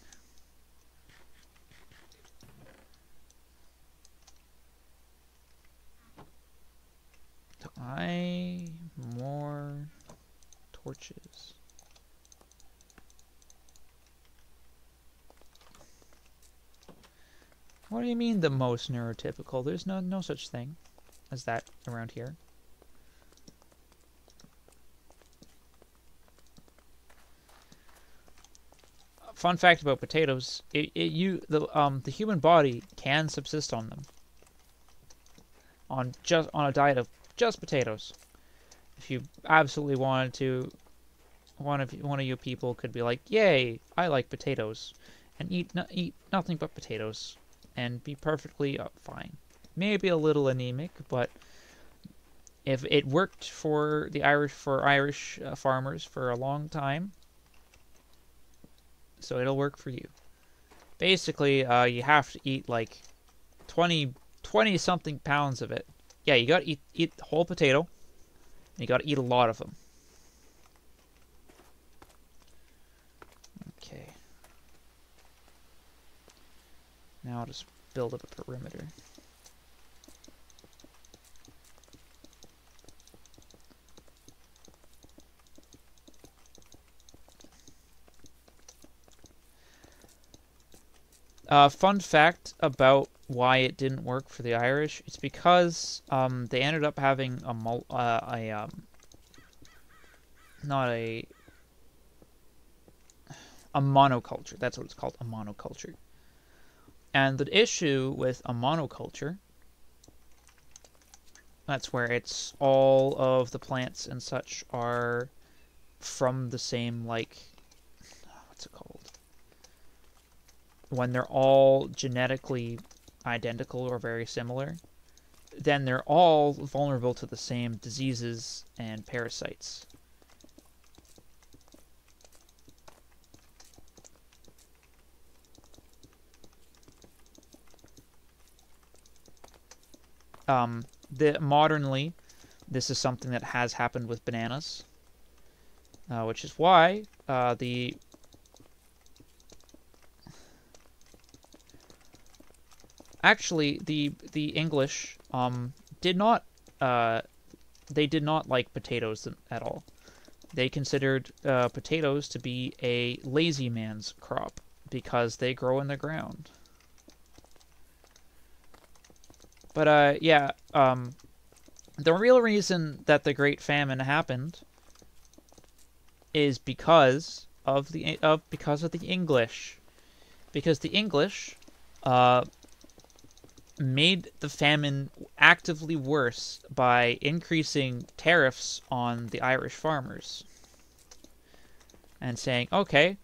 I more torches. What do you mean the most neurotypical? There's no no such thing as that around here. Fun fact about potatoes: it, it you the um the human body can subsist on them. On just on a diet of just potatoes. If you absolutely wanted to, one of one of you people could be like, "Yay, I like potatoes," and eat no, eat nothing but potatoes, and be perfectly uh, fine. Maybe a little anemic, but if it worked for the Irish for Irish uh, farmers for a long time, so it'll work for you. Basically, uh, you have to eat like 20, 20 something pounds of it yeah, you gotta eat, eat whole potato. You gotta eat a lot of them. Okay. Now I'll just build up a perimeter. Uh, fun fact about why it didn't work for the Irish. It's because um, they ended up having a mul uh, a um, not a a monoculture. That's what it's called, a monoculture. And the issue with a monoculture, that's where it's all of the plants and such are from the same like <sighs> what's it called? When they're all genetically identical or very similar, then they're all vulnerable to the same diseases and parasites. Um, the modernly, this is something that has happened with bananas, uh, which is why uh, the actually the the English um, did not uh, they did not like potatoes at all. They considered uh, potatoes to be a lazy man's crop because they grow in the ground. But uh, yeah, um, the real reason that the Great Famine happened is because of the of because of the English, because the English uh, made the famine actively worse by increasing tariffs on the Irish farmers and saying, "Okay,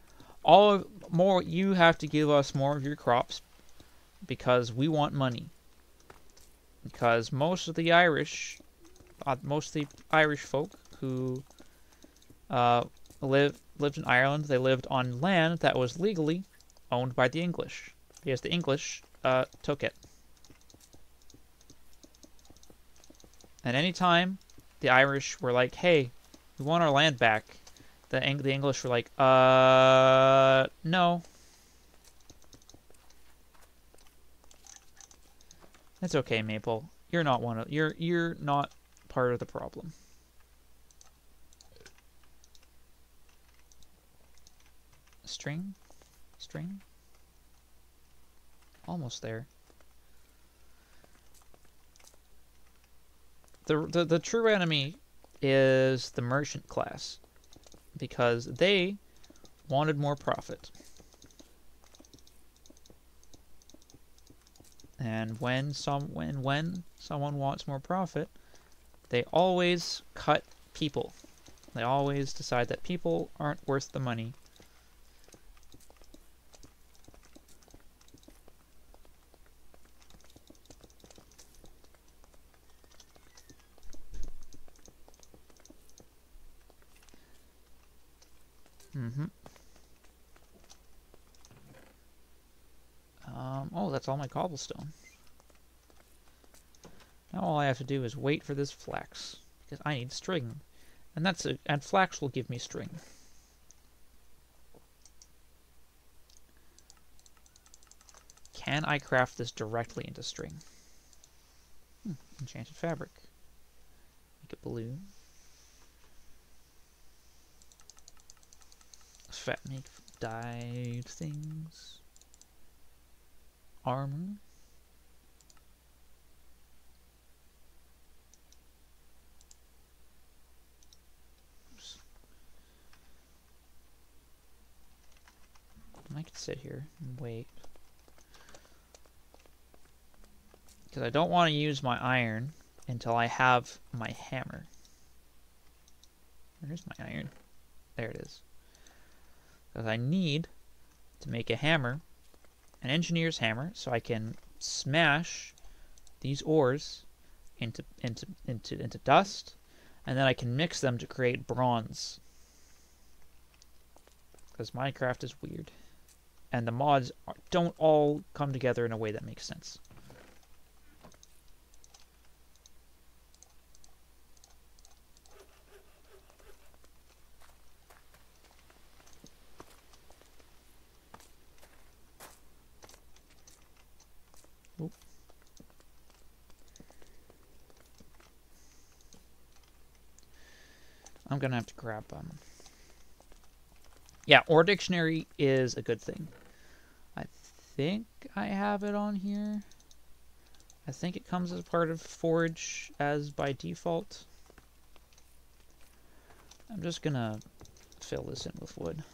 all of, more you have to give us more of your crops because we want money." Because most of the Irish, uh, most of the Irish folk who uh, live lived in Ireland, they lived on land that was legally owned by the English because the English uh, took it. And anytime the Irish were like, hey, we want our land back, the, the English were like, uh, no. It's okay, Maple. You're not one of you're you're not part of the problem. String? String? Almost there. The, the, the true enemy is the merchant class because they wanted more profit. And when some when when someone wants more profit, they always cut people. They always decide that people aren't worth the money Mm-hmm. Um, oh, that's all my cobblestone. Now all I have to do is wait for this flax, because I need string. And that's a, and flax will give me string. Can I craft this directly into string? Hmm, enchanted fabric. Make it blue. fat make dyed things. Armor. Oops. I could sit here and wait. Because I don't want to use my iron until I have my hammer. Where's my iron? There it is. Because I need to make a hammer, an engineer's hammer, so I can smash these ores into into into into dust, and then I can mix them to create bronze. Because Minecraft is weird, and the mods don't all come together in a way that makes sense. I'm gonna have to grab um Yeah, Ore Dictionary is a good thing. I think I have it on here. I think it comes as part of Forge as by default. I'm just gonna fill this in with wood.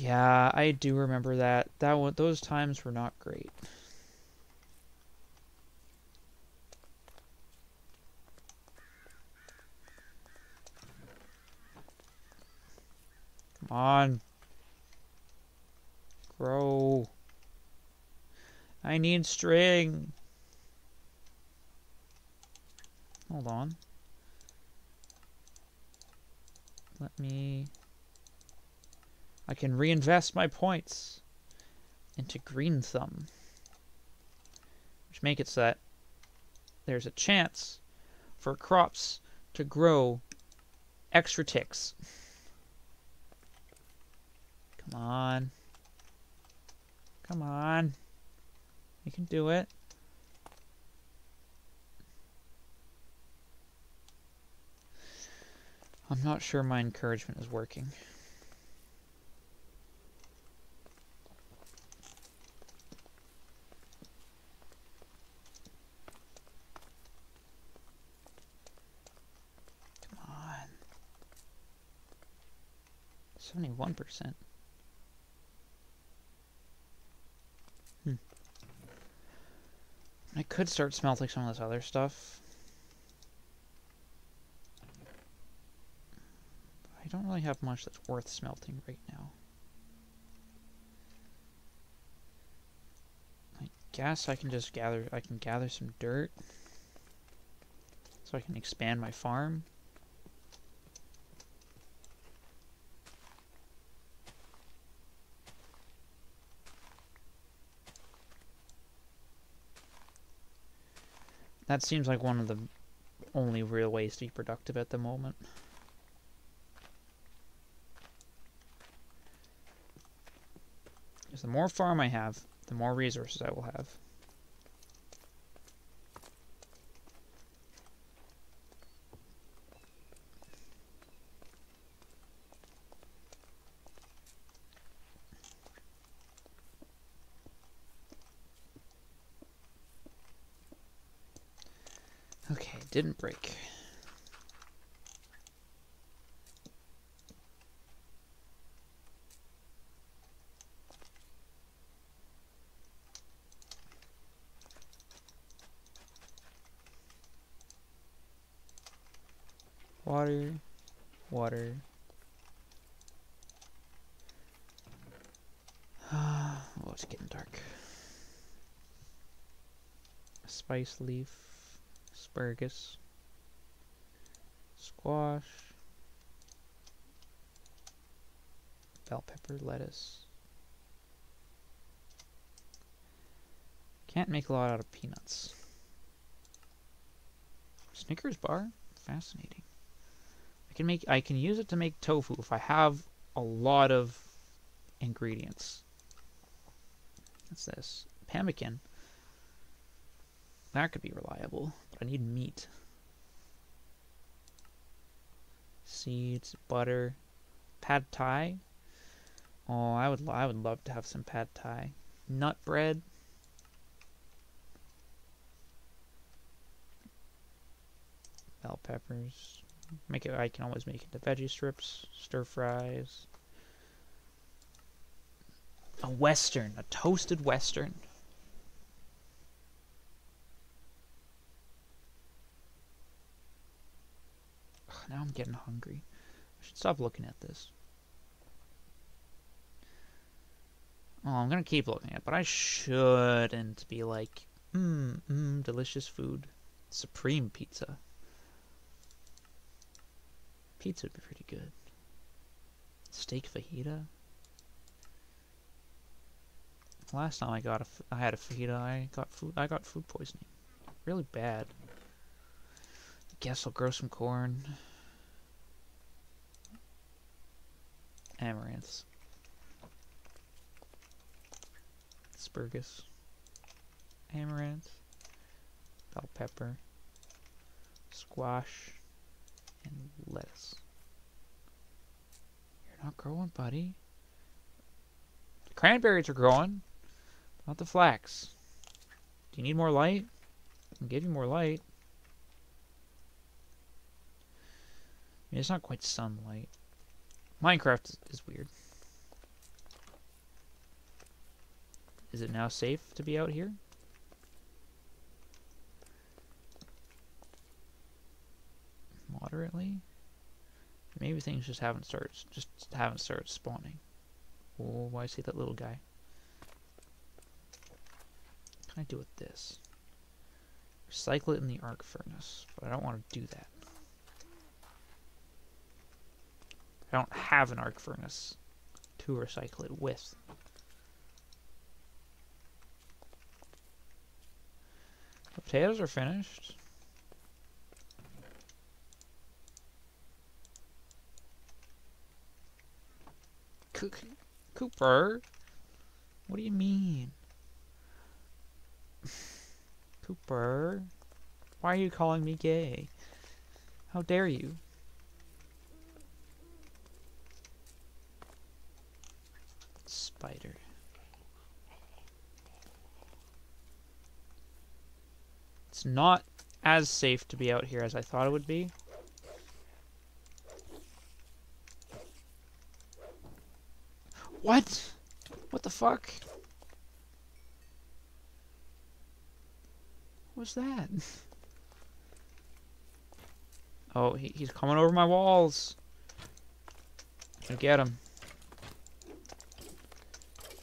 Yeah, I do remember that. That one, those times were not great. Come on. Grow. I need string. Hold on. Let me I can reinvest my points into green thumb. Which make it so that there's a chance for crops to grow extra ticks. Come on. Come on. You can do it. I'm not sure my encouragement is working. 71%. Hmm. I could start smelting some of this other stuff. I don't really have much that's worth smelting right now. I guess I can just gather, I can gather some dirt. So I can expand my farm. That seems like one of the only real ways to be productive at the moment. Because the more farm I have, the more resources I will have. Didn't break. Water, water. <sighs> oh, it's getting dark. Spice leaf, asparagus, squash, bell pepper, lettuce. Can't make a lot out of peanuts. Snickers bar? Fascinating. I can make I can use it to make tofu if I have a lot of ingredients. What's this? Pemmican. That could be reliable, I need meat. Seeds, butter, pad thai. Oh, I would I would love to have some pad thai. Nut bread. Bell peppers. Make it. I can always make it into veggie strips, stir fries. A western, a toasted western. Now I'm getting hungry. I should stop looking at this. Oh, I'm gonna keep looking at it, but I shouldn't be like, mmm, mmm, delicious food. Supreme pizza. Pizza would be pretty good. Steak fajita. Last time I got a, I had a fajita, I got food, I got food poisoning. Really bad. Guess I'll grow some corn. Amaranths. Asparagus. Amaranth. Bell pepper. Squash and lettuce. You're not growing, buddy. The cranberries are growing, not the flax. Do you need more light? I can give you more light. I mean, it's not quite sunlight. Minecraft is weird. Is it now safe to be out here? moderately. Maybe things just haven't started just haven't started spawning. Oh, why see that little guy? What can I do with this? Recycle it in the arc furnace, but I don't want to do that. I don't have an arc furnace. to recycle it with. The potatoes are finished. Cooper? What do you mean? <laughs> Cooper? Why are you calling me gay? How dare you? Spider. It's not as safe to be out here as I thought it would be. What? What the fuck? What's that? <laughs> Oh, he, he's coming over my walls. I get him.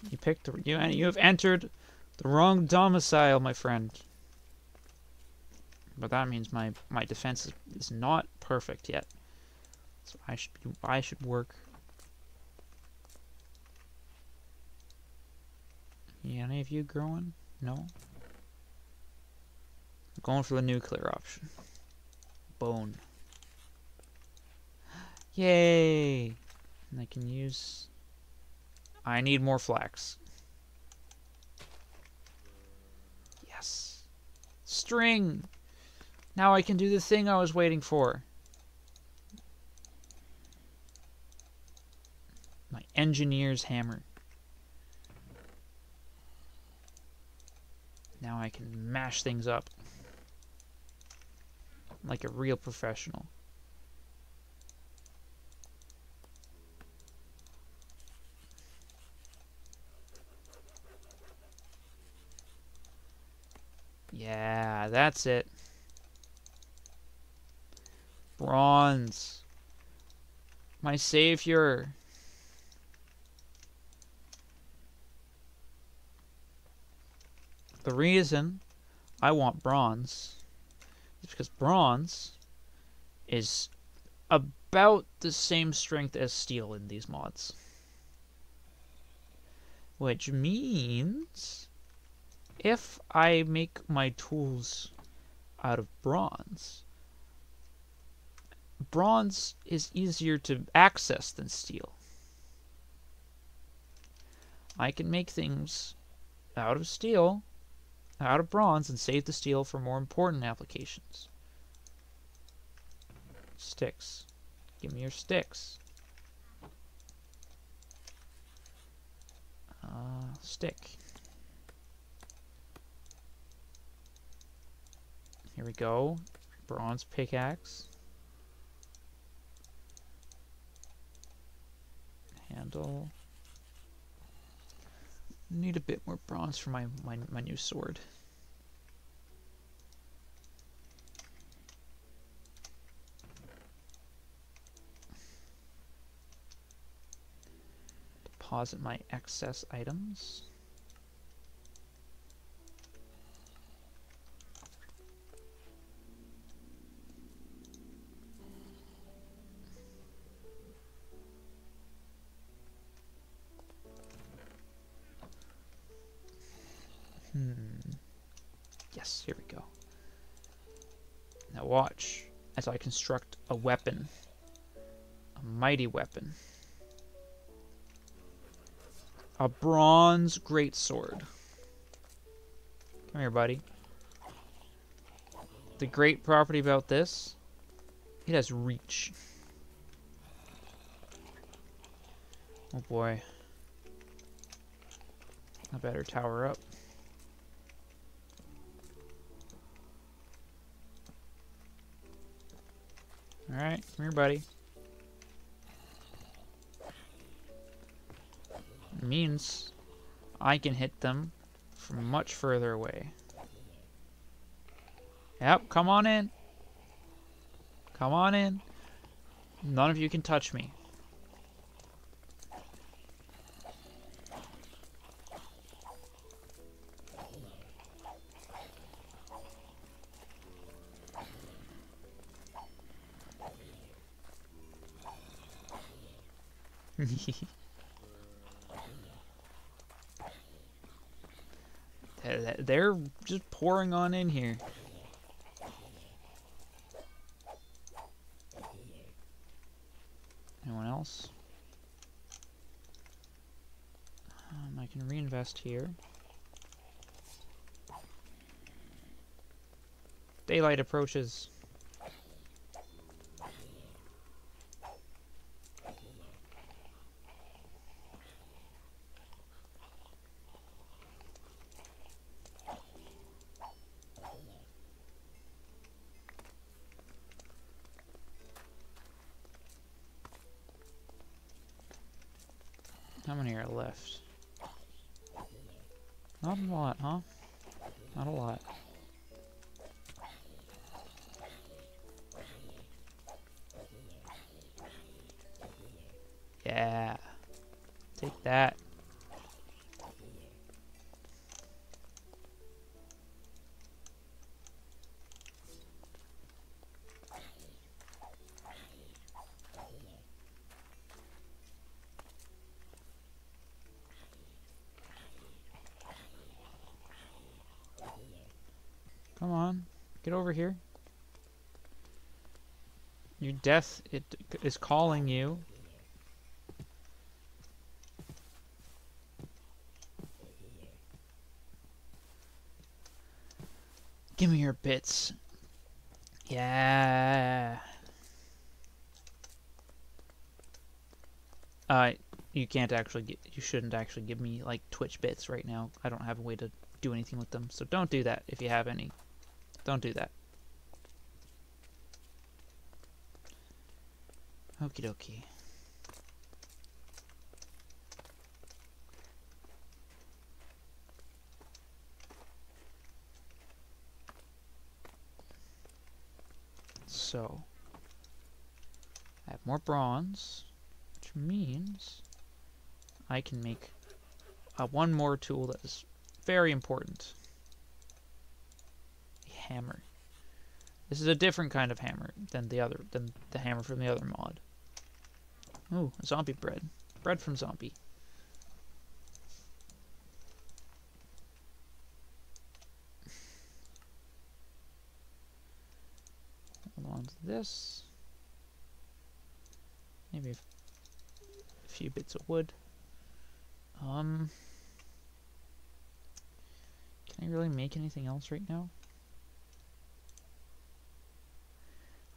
You picked the you you have entered the wrong domicile, my friend. But that means my my defense is, is not perfect yet. So I should I should work. Any of you growing? No. I'm going for the nuclear option. Bone. <gasps> Yay! And I can use... I need more flax. Yes. String! Now I can do the thing I was waiting for. My engineer's hammer. Now I can mash things up. Like a real professional. Yeah, that's it. Bronze. My savior. The reason I want bronze is because bronze is about the same strength as steel in these mods. Which means if I make my tools out of bronze, bronze is easier to access than steel. I can make things out of steel, out of bronze, and save the steel for more important applications. Sticks. Give me your sticks. Uh, stick. Here we go. Bronze pickaxe. Handle. Need a bit more bronze for my, my, my new sword. Deposit my excess items. Yes, here we go. Now watch as I construct a weapon. A mighty weapon. A bronze greatsword. Come here, buddy. The great property about this, it has reach. Oh boy. I better tower up. Alright, come here, buddy. It means I can hit them from much further away. Yep, come on in. Come on in. None of you can touch me. <laughs> they're, just pouring on in here. Anyone else? Um, I can reinvest here. Daylight approaches. Get over here. Your death it is calling you. Give me your bits. Yeah. Uh, you can't actually get, you shouldn't actually give me, like, Twitch bits right now. I don't have a way to do anything with them, so don't do that if you have any. Don't do that. Okie dokie. So, I have more bronze, which means I can make uh, one more tool that is very important. Hammer. This is a different kind of hammer than the other than the hammer from the other mod. Ooh, zombie bread. Bread from zombie. Hold on to this. Maybe a few bits of wood. Um, can I really make anything else right now?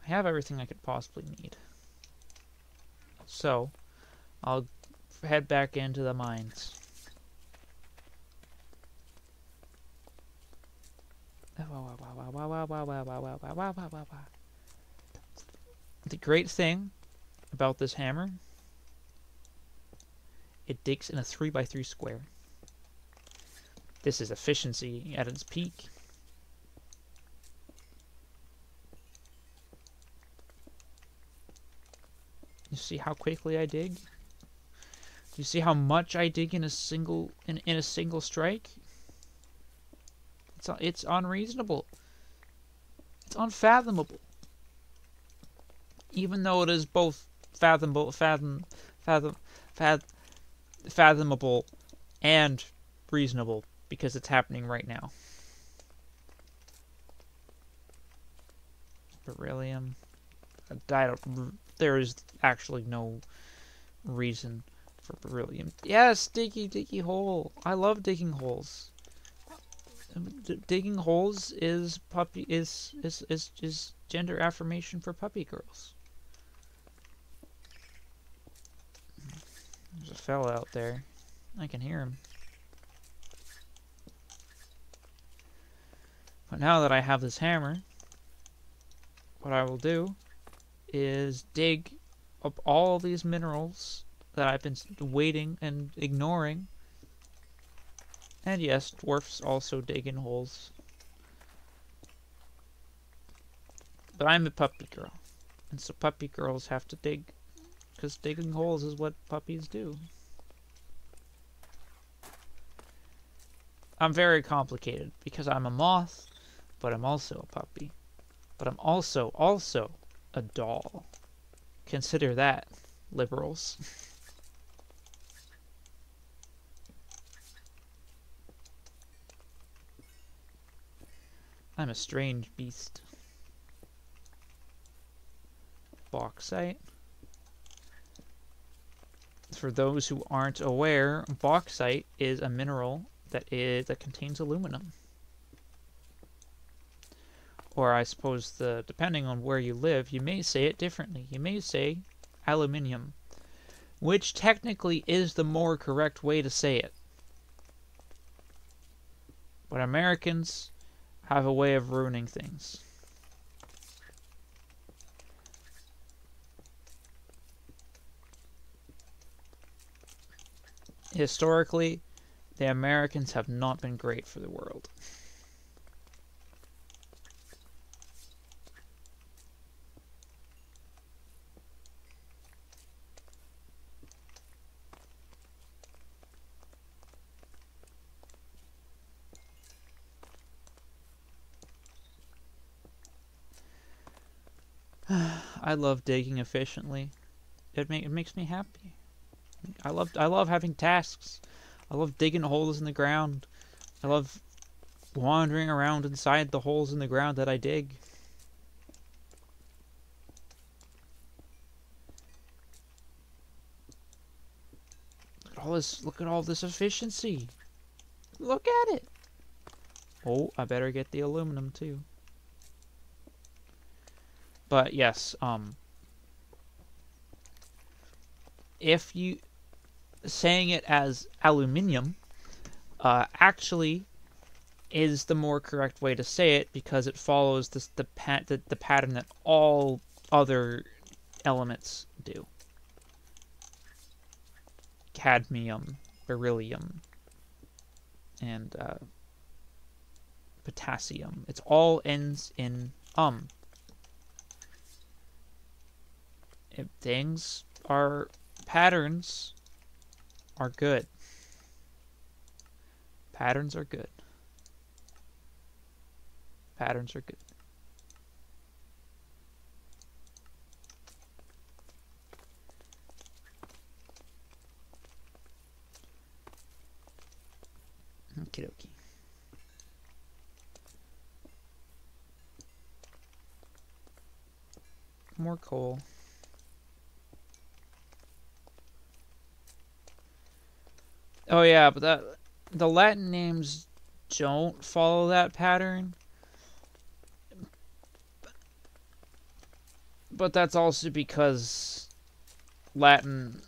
I have everything I could possibly need. So, I'll head back into the mines. The great thing about this hammer, it digs in a 3x3 square. This is efficiency at its peak. You see how quickly I dig? You see how much I dig in a single in, in a single strike? It's it's unreasonable. It's unfathomable. Even though it is both fathomable, fathom, fathom, fathom, fathomable, and reasonable because it's happening right now. Beryllium. I don't. There is actually no reason for beryllium. Yes, diggy diggy hole. I love digging holes. Um, d digging holes is puppy is is is is gender affirmation for puppy girls. There's a fella out there. I can hear him. But now that I have this hammer, what I will do is dig up all these minerals that I've been waiting and ignoring. And yes, dwarfs also dig in holes. But I'm a puppy girl. And so puppy girls have to dig. Because digging holes is what puppies do. I'm very complicated because I'm a moth, but I'm also a puppy. But I'm also, also a doll. Consider that, liberals. I'm a strange beast. Bauxite. For those who aren't aware, bauxite is a mineral that is that contains aluminum. Or I suppose the depending on where you live, you may say it differently. You may say aluminium, which technically is the more correct way to say it. But Americans have a way of ruining things. Historically, the Americans have not been great for the world. I love digging efficiently. It, make, it makes me happy. I love I love having tasks. I love digging holes in the ground. I love wandering around inside the holes in the ground that I dig. Look at all this look at all this efficiency. Look at it. Oh, I better get the aluminum too. But yes, um if you saying it as aluminium uh, actually is the more correct way to say it because it follows this, the, the, the pattern that all other elements do. Cadmium, beryllium, and uh, potassium. It's all ends in um. If things are patterns are good. Patterns are good. Patterns are good. Okie dokie. More coal. Oh yeah, but that the Latin names don't follow that pattern. But that's also because Latin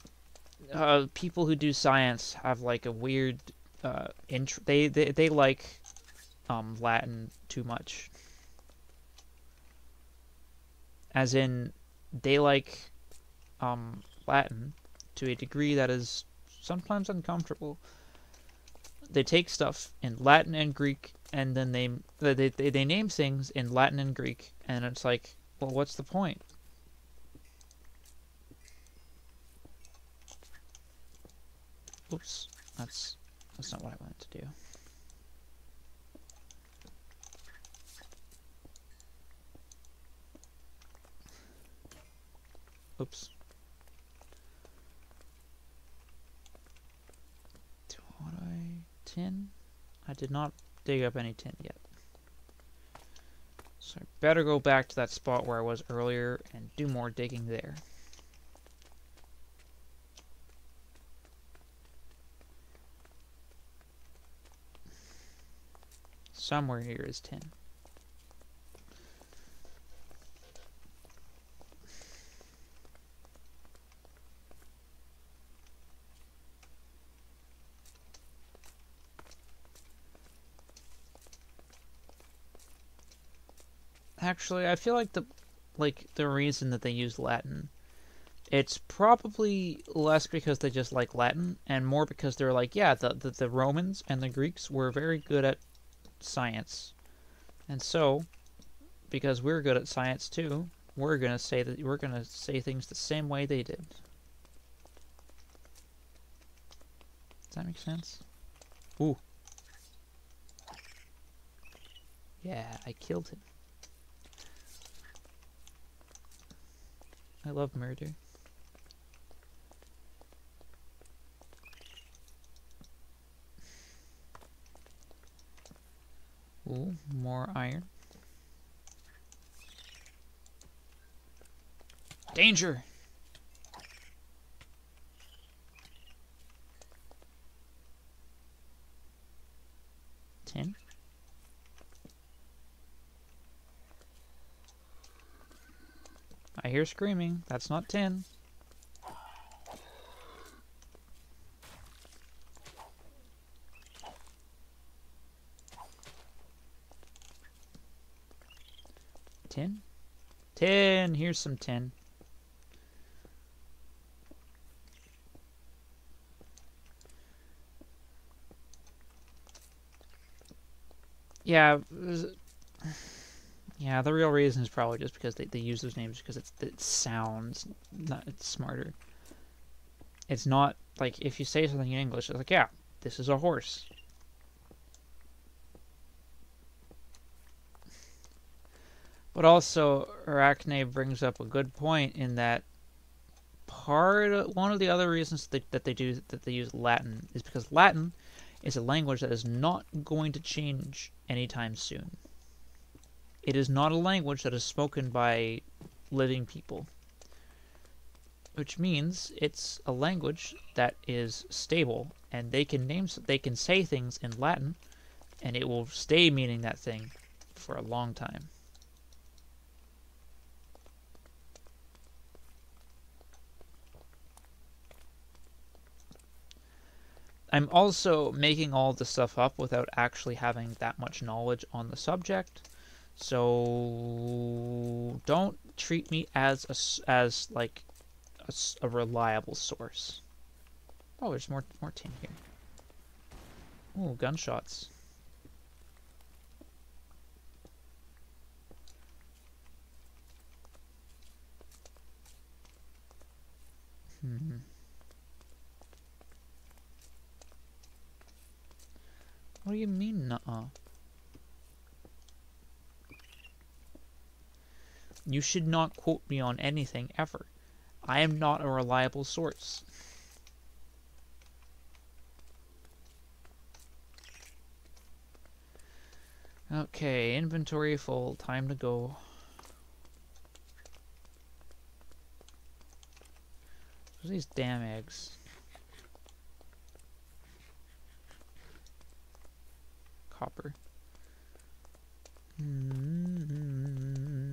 uh, people who do science have like a weird uh, int- they, they they like um, Latin too much. As in, they like um, Latin to a degree that is sometimes uncomfortable. They take stuff in Latin and Greek, and then they they they, they name things in Latin and Greek, and it's like, well, what's the point? Oops, that's that's not what I wanted to do. Oops. Tin? I did not dig up any tin yet. So I better go back to that spot where I was earlier and do more digging there. Somewhere here is tin. Actually, I feel like the like the reason that they use Latin, it's probably less because they just like Latin and more because they're like, yeah, the, the, the Romans and the Greeks were very good at science. And so, because we're good at science too, we're gonna say that we're gonna say things the same way they did. Does that make sense? Ooh. Yeah, I killed him. I love murder. Ooh, more iron. Danger! Ten. I hear screaming. That's not ten. Ten? Ten! Here's some ten. Yeah, yeah. The real reason is probably just because they, they use those names because it's it sounds not it's smarter. It's not like if you say something in English, it's like yeah, this is a horse. But also, Arachne brings up a good point in that part of, one of the other reasons that, that they do that they use Latin is because Latin is a language that is not going to change anytime soon. It is not a language that is spoken by living people. Which means it's a language that is stable and they can name they can say things in Latin and it will stay meaning that thing for a long time. I'm also making all this stuff up without actually having that much knowledge on the subject. So don't treat me as a, as like a, a reliable source. Oh, there's more more tin here. Oh, gunshots. Hmm. What do you mean, nuh-uh? You should not quote me on anything, ever. I am not a reliable source. Okay, inventory full. Time to go. These damn eggs? copper. Hmm.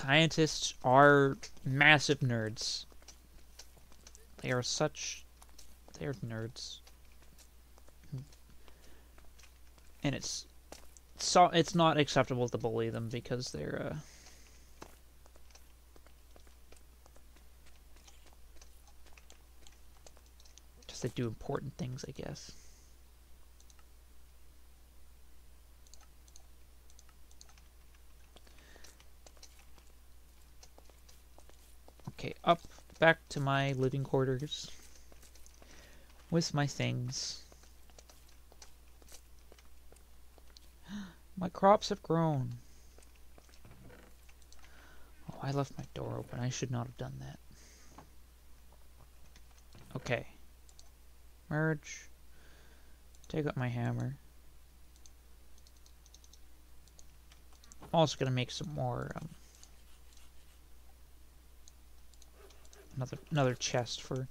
Scientists are massive nerds. They are such... They're nerds. And it's... So, it's not acceptable to bully them because they're, uh... They do important things, I guess. Okay, up back to my living quarters with my things. <gasps> my crops have grown. Oh, I left my door open. I should not have done that. Okay. Merge. Take up my hammer. I'm also gonna make some more um, another another chest for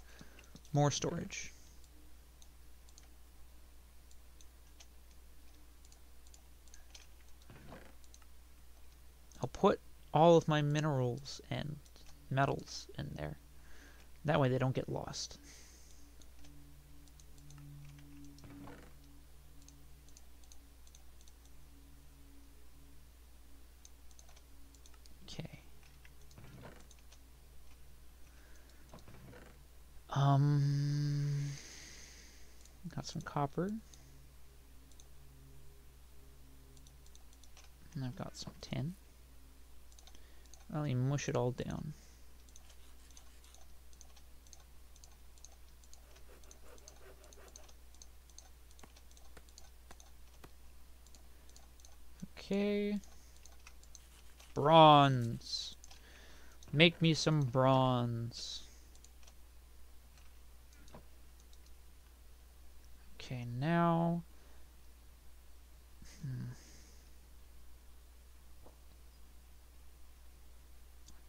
more storage. I'll put all of my minerals and metals in there. That way they don't get lost. Um, got some copper. And I've got some tin. Me mush it all down. Okay. Bronze. Make me some bronze. Okay, now... Hmm.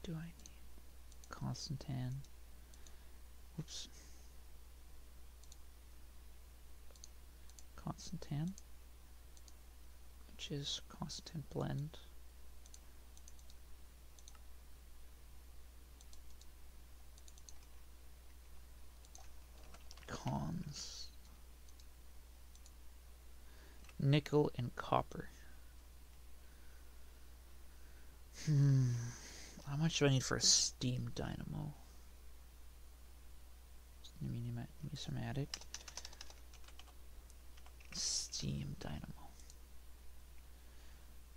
Do I need? Constantan. Whoops. Constantan. Which is Constantan Blend. Cons. Nickel and copper. Hmm. How much do I need for a steam dynamo? Numismatic. Steam dynamo.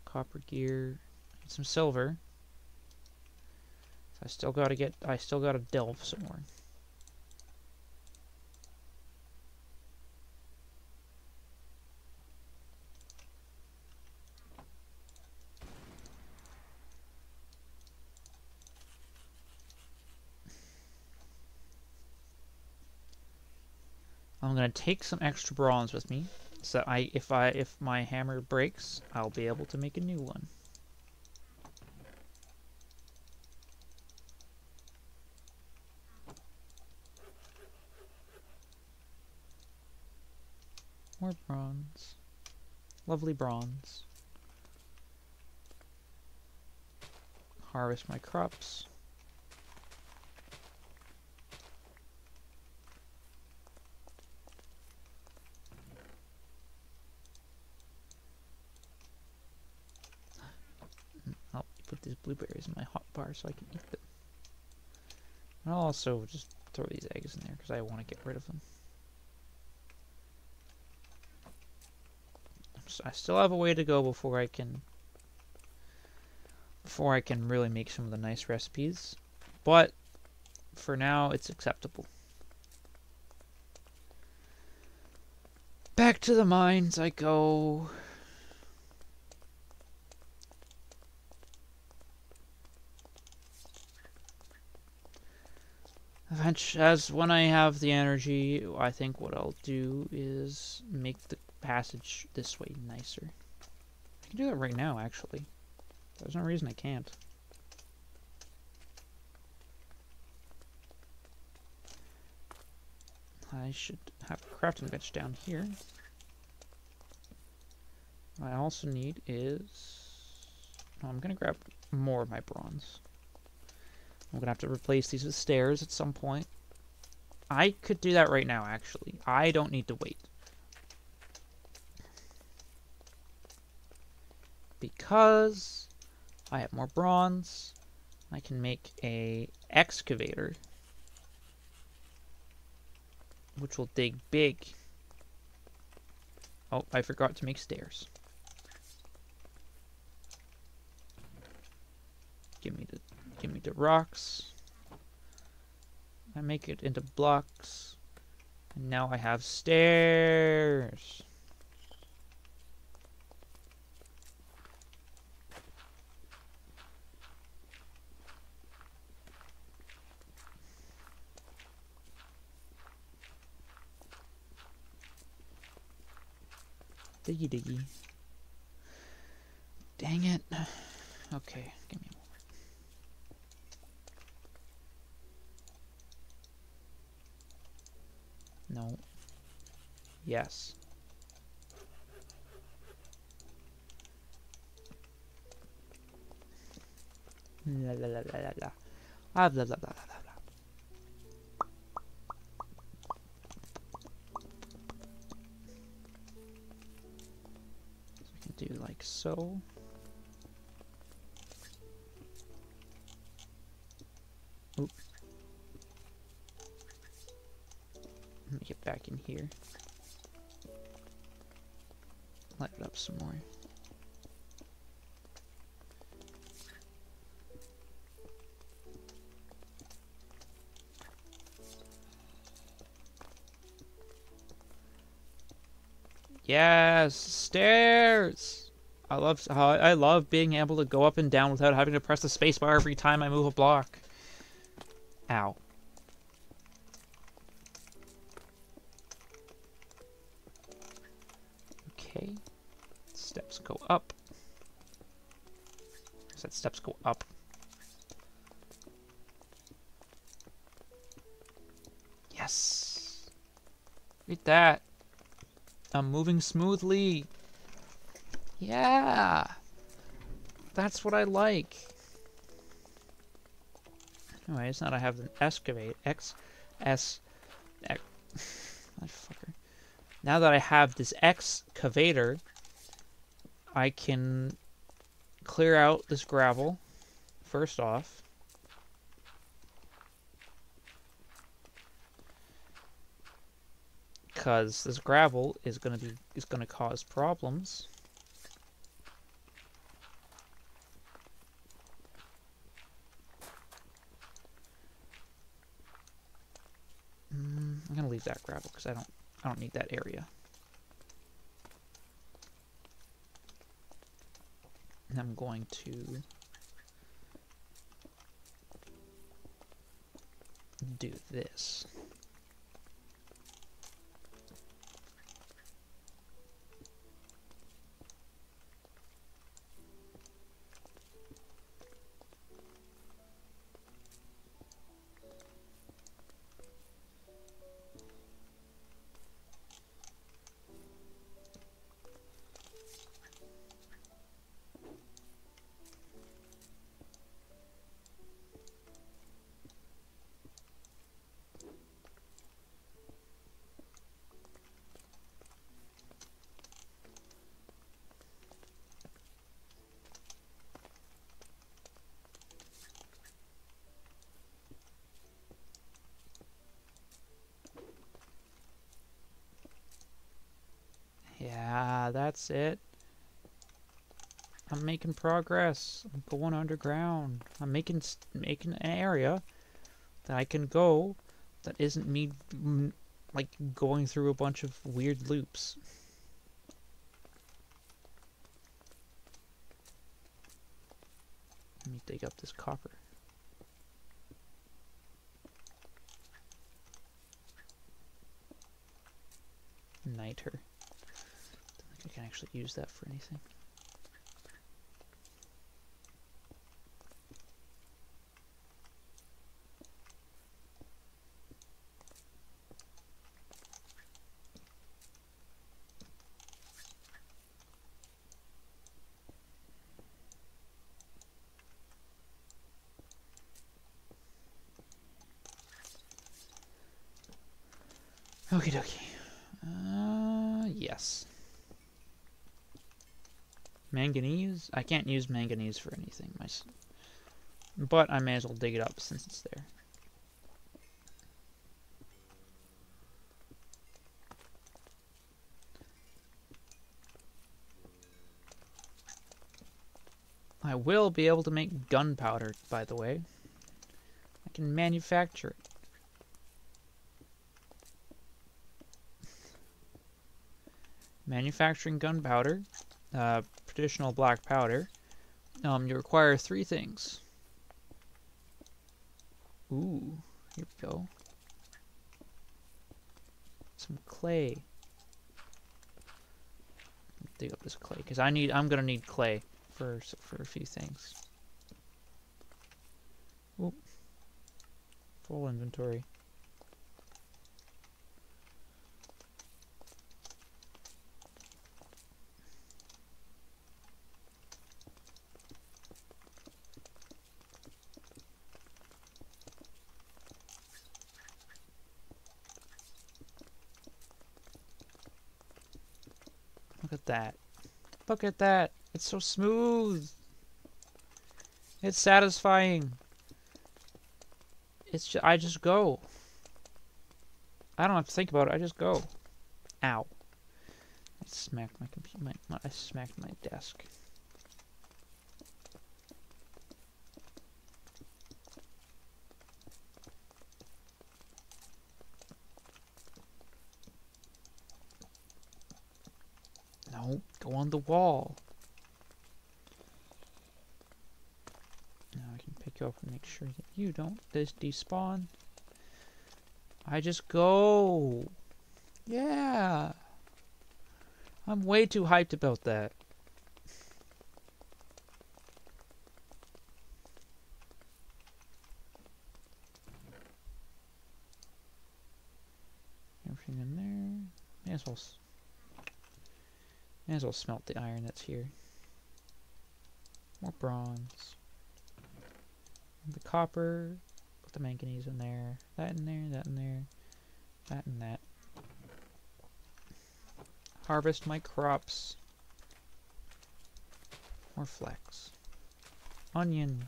Copper gear. Need some silver. I still gotta get I still gotta delve some I'm gonna take some extra bronze with me, so I if I if my hammer breaks, I'll be able to make a new one. More bronze. Lovely bronze. Harvest my crops. put these blueberries in my hot bar so I can eat them. And I'll also just throw these eggs in there because I want to get rid of them. I still have a way to go before I can before I can really make some of the nice recipes. But for now, it's acceptable. Back to the mines I go. As when I have the energy, I think what I'll do is make the passage this way nicer. I can do that right now, actually. There's no reason I can't. I should have a crafting bench down here. What I also need is... Oh, I'm going to grab more of my bronze. I'm going to have to replace these with stairs at some point. I could do that right now, actually. I don't need to wait. Because I have more bronze, I can make a excavator, which will dig big. Oh, I forgot to make stairs. Give me the Give me the rocks. I make it into blocks. And now I have stairs. Diggy diggy. Dang it. Okay, give me No. Yes. La la la la la la. Ah, blah blah blah blah blah. So we can do like so. Back in here. Light it up some more. Yes, stairs. I love how I love being able to go up and down without having to press the spacebar every time I move a block. Ow. steps go up. Yes! Look at that! I'm moving smoothly! Yeah! That's what I like! Oh, Anyways, now I have an excavate. X, S, X. <laughs> Now that I have this excavator, I can clear out this gravel first off. Because this gravel is gonna be is gonna cause problems. Mm, I'm gonna leave that gravel because I don't I don't need that area. And I'm going to do this. That's it. I'm making progress. I'm going underground. I'm making making an area that I can go that isn't me like going through a bunch of weird loops. Let me dig up this copper. Niter. Can actually use that for anything. Okie dokie. Uh, yes. Manganese? I can't use manganese for anything. My, but I may as well dig it up since it's there. I will be able to make gunpowder, by the way. I can manufacture it. manufacturing gunpowder, uh, traditional black powder, um, you require three things. Ooh, here we go. Some clay. Dig up this clay because I need. I'm gonna need clay for for a few things. Oop. Full inventory. at that. Look at that. It's so smooth. It's satisfying. It's just, I just go. I don't have to think about it. I just go. Ow. I smacked my computer. My, I smacked my desk. go on the wall. Now I can pick you up and make sure that you don't this despawn. I just go. Yeah. I'm way too hyped about that. everything in there. May as well, may as well smelt the iron that's here. More bronze. The copper. Put the manganese in there. That in there, that in there. That and that. Harvest my crops. More flex. Onion.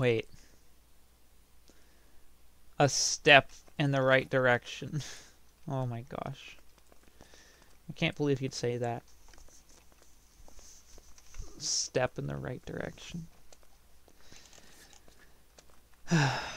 Wait. A step in the right direction. <laughs> oh my gosh. I can't believe you'd say that. Step in the right direction. <sighs> <sighs>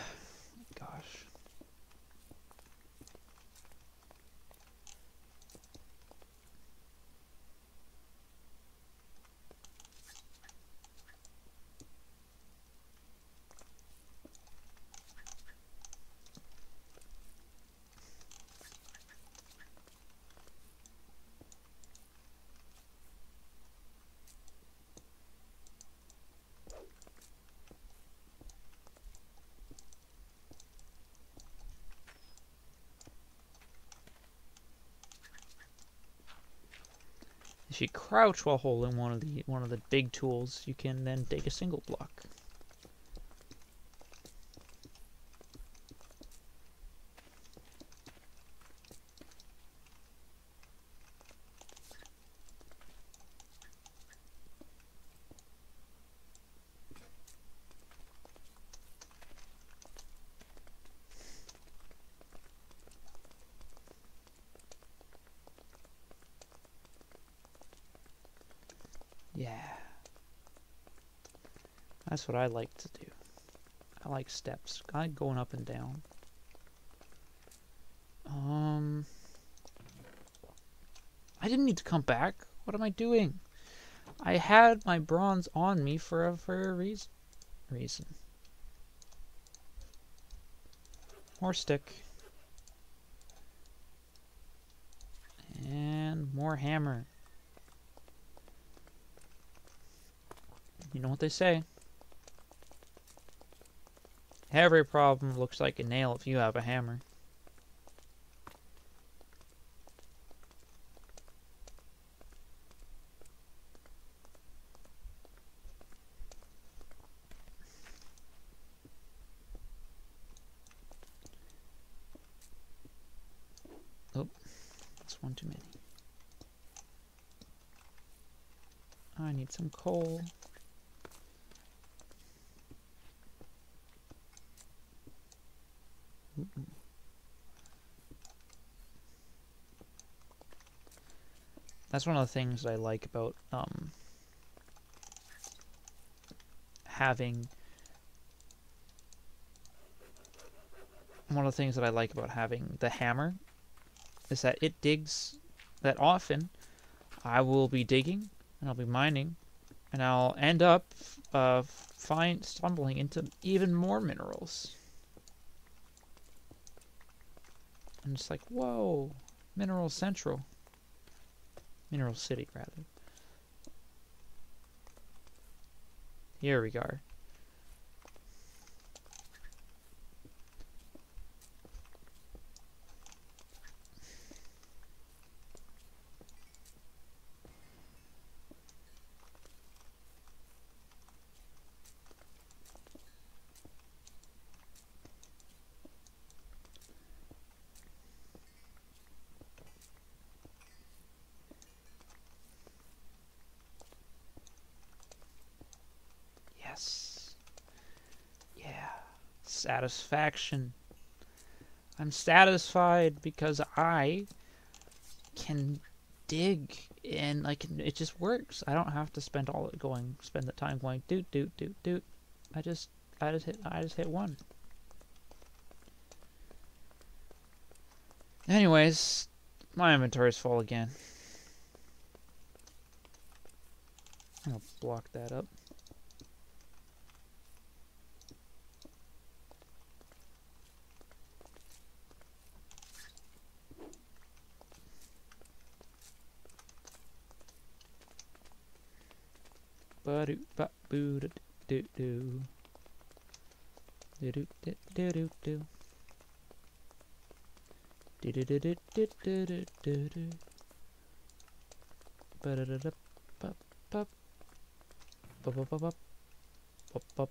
If you crouch while holding one of the one of the big tools, you can then dig a single block. That's what I like to do. I like steps. I like going up and down. Um, I didn't need to come back. What am I doing? I had my bronze on me for a, for a reason. Reason. More stick. And more hammer. Know what they say. Every problem looks like a nail if you have a hammer. Oh, that's one too many. I need some coal. That's one of the things I like about um, having one of the things that I like about having the hammer is that it digs that often I will be digging and I'll be mining and I'll end up uh, find stumbling into even more minerals. And it's like, whoa, Mineral Central. Mineral City, rather. Here we go. Satisfaction. I'm satisfied because I can dig and can it just works. I don't have to spend all going spend the time going doot doot doot doot. I just I just hit I just hit one. Anyways, my inventory's full again. I'll block that up. ba do ba boo do do do do do do do do do do do do do do do do do do ba da da da ba ba ba ba ba ba ba ba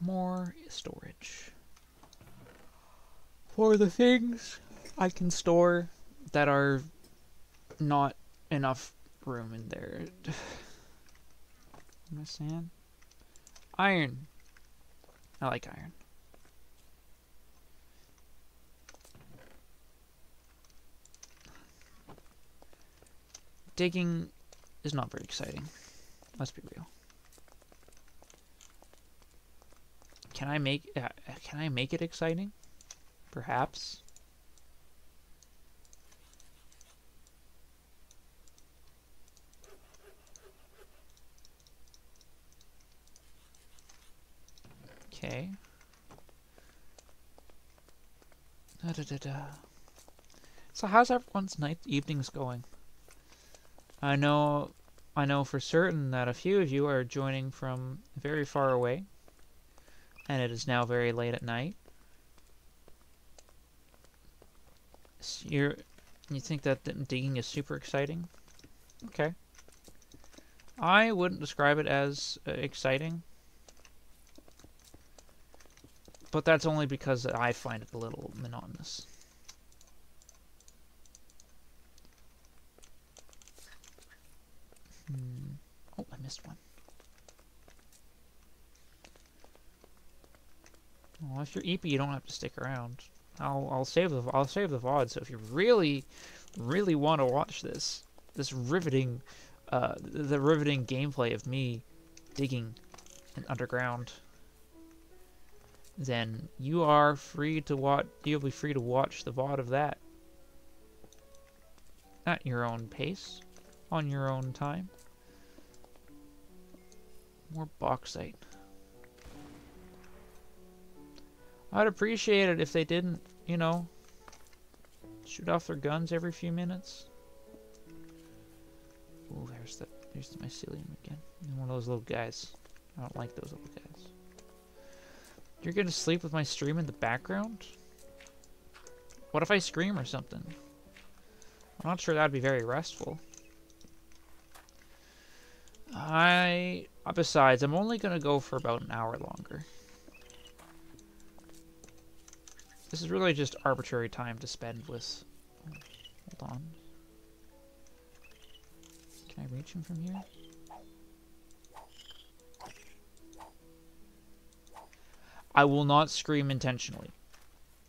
more storage for the things I can store that are not enough room in there. <sighs> Saying? Iron. I like iron. Digging is not very exciting. Let's be real. Can I make uh, can I make it exciting? Perhaps. Okay. Da, da, da. So how's everyone's night evenings going? I know I know for certain that a few of you are joining from very far away and it is now very late at night. You're, you think that digging is super exciting? Okay. I wouldn't describe it as uh, exciting. But that's only because I find it a little monotonous. Hmm. Oh, I missed one. Well, if you're EP, you don't have to stick around. I'll I'll save the I'll save the VOD. So if you really, really want to watch this, this riveting, uh, the riveting gameplay of me digging an underground, then you are free to watch. You'll be free to watch the VOD of that at your own pace, on your own time. More bauxite. I'd appreciate it if they didn't, you know, shoot off their guns every few minutes. Oh, there's the there's the mycelium again. One of those little guys. I don't like those little guys. You're gonna sleep with my stream in the background? What if I scream or something? I'm not sure that'd be very restful. I... Besides, I'm only gonna go for about an hour longer. This is really just arbitrary time to spend with... Hold on. Can I reach him from here? I will not scream intentionally.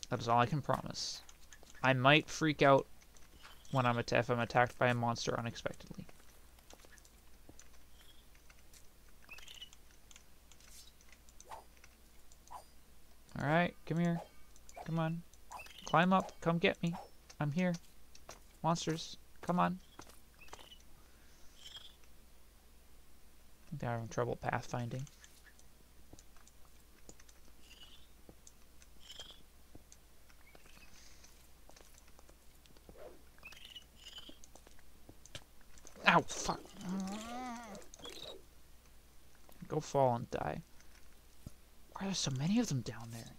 That is all I can promise. I might freak out when I'm if I'm attacked by a monster unexpectedly. Alright, come here. Come on. Climb up. Come get me. I'm here. Monsters. Come on. They're having trouble pathfinding. Ow, fuck. Go fall and die. Why are there so many of them down there?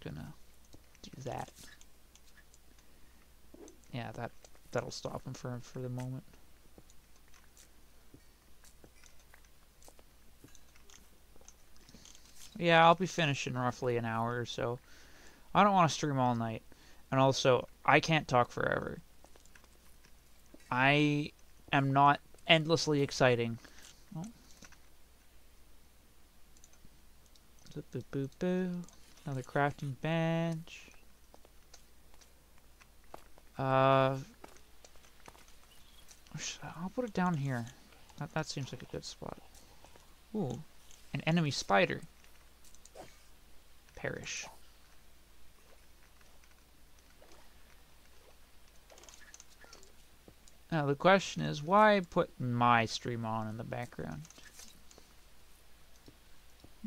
gonna that. Yeah, that that'll stop him for for the moment. Yeah, I'll be finishing roughly an hour or so. I don't want to stream all night. And also, I can't talk forever. I am not endlessly exciting. Oh. Boop, boop, boop, Another crafting bench. Uh, I'll put it down here. That, that seems like a good spot. Ooh, an enemy spider. Perish. Now the question is, why put my stream on in the background?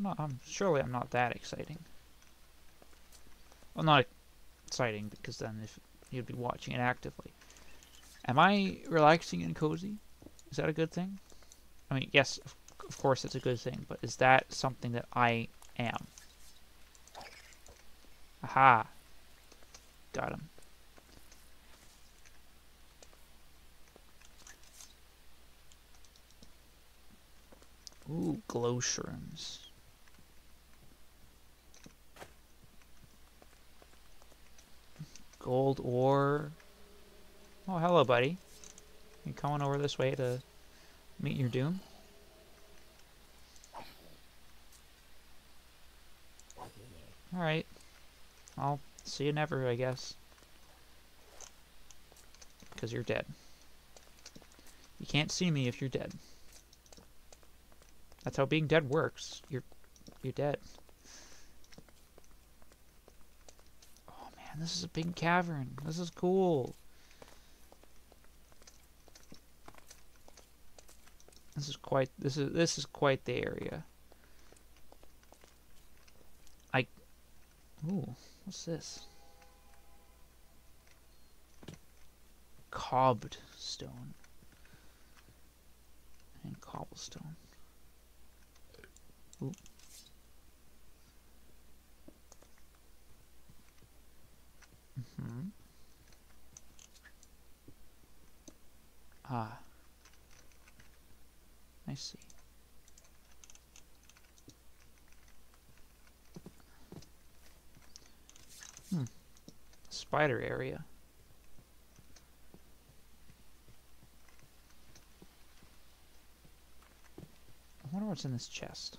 I'm, I'm surely I'm not that exciting. Well, not exciting because then if you'd be watching it actively. Am I relaxing and cozy? Is that a good thing? I mean, yes, of, course it's a good thing, but is that something that I am? Aha. Got him. Ooh, glow shrooms. Gold ore. Oh, hello, buddy. You coming over this way to meet your doom? Alright. I'll see you never, I guess. Because you're dead. You can't see me if you're dead. That's how being dead works. You're you're dead. Man, this is a big cavern. This is cool. This is quite this is this is quite the area. I Ooh, what's this? Cobbed stone. And cobblestone. Ooh. Mm-hmm. Ah. I see. Hmm. Spider area. I wonder what's in this chest.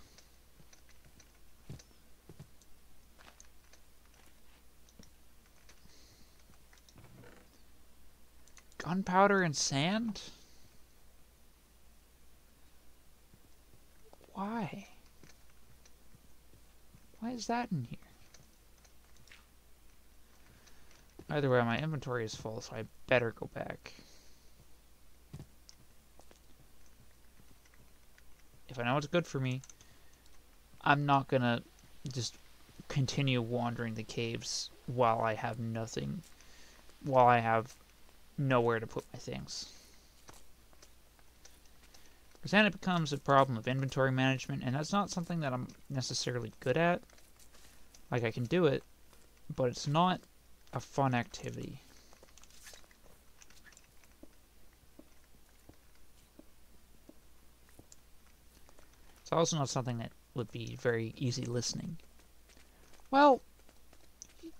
Gunpowder and sand? Why? Why is that in here? Either way, my inventory is full, so I better go back. If I know what's good for me, I'm not gonna just continue wandering the caves while I have nothing, while I have nowhere to put my things. Because then it becomes a problem of inventory management, and that's not something that I'm necessarily good at. Like, I can do it, but it's not a fun activity. It's also not something that would be very easy listening. Well,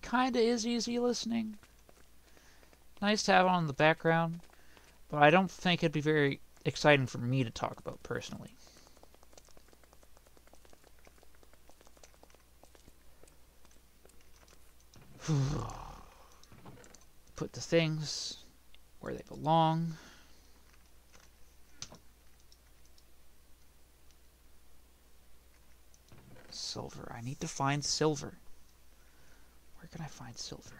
kinda is easy listening. Nice to have on the background, but I don't think it'd be very exciting for me to talk about personally. <sighs> Put the things where they belong. Silver. I need to find silver. Where can I find silver?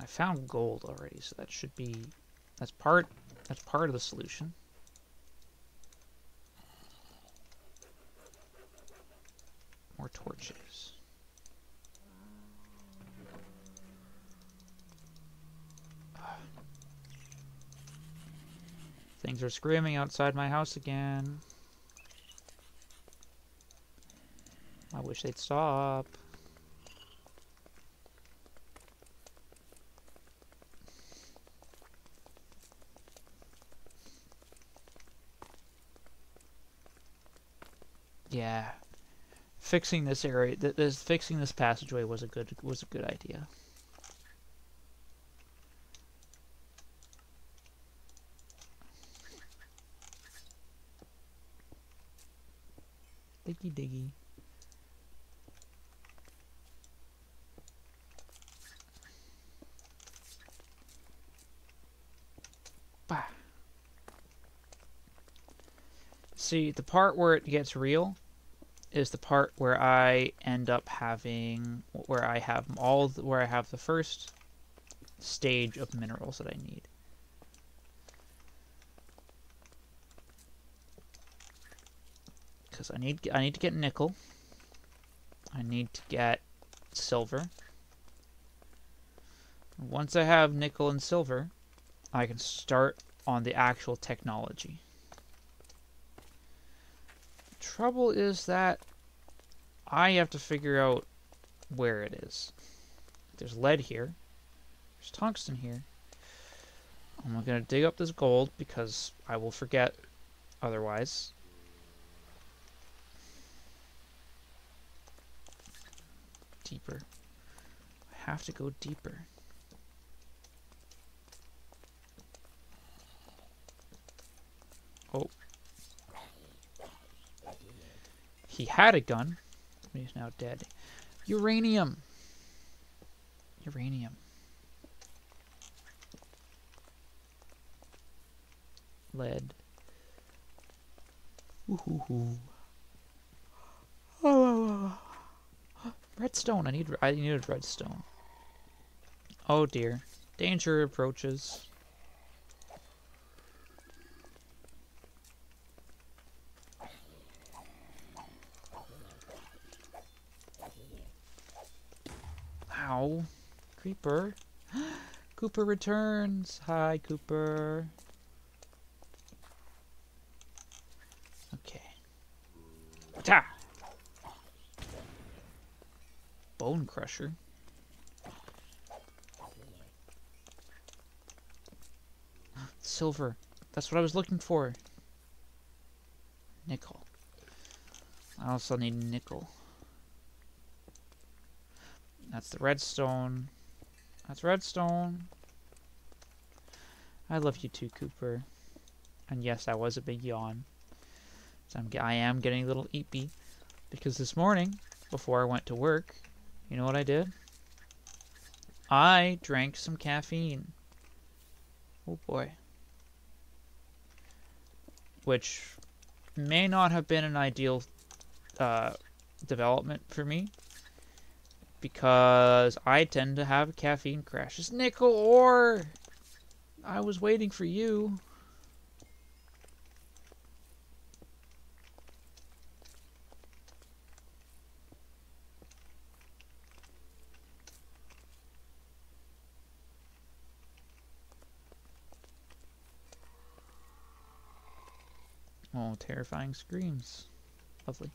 I found gold already, so that should be that's part that's part of the solution. More torches. Things are screaming outside my house again. I wish they'd stop. Yeah. Fixing this area, th this fixing this passageway was a good was a good idea. Diggy diggy. Bah. See, the part where it gets real is the part where I end up having where I have all the, where I have the first stage of minerals that I need. Because I need I need to get nickel. I need to get silver. Once I have nickel and silver, I can start on the actual technology trouble is that I have to figure out where it is. There's lead here. There's tungsten here. I'm going to dig up this gold because I will forget otherwise. Deeper. I have to go deeper. Oh. He had a gun. He's now dead. Uranium. Uranium. Lead. Ooh. Oh, oh, oh. Redstone. I need. I needed redstone. Oh dear. Danger approaches. Ow. Creeper. <gasps> Cooper returns. Hi, Cooper. Okay. Ta! Bone crusher. Silver. That's what I was looking for. Nickel. I also need nickel. That's the redstone. That's redstone. I love you too, Cooper. And yes, that was a big yawn. So I'm, I am getting a little eepy. Because this morning, before I went to work, you know what I did? I drank some caffeine. Oh boy. Which may not have been an ideal uh, development for me because I tend to have caffeine crashes. Nickel ore! I was waiting for you. Terrifying screams. Lovely.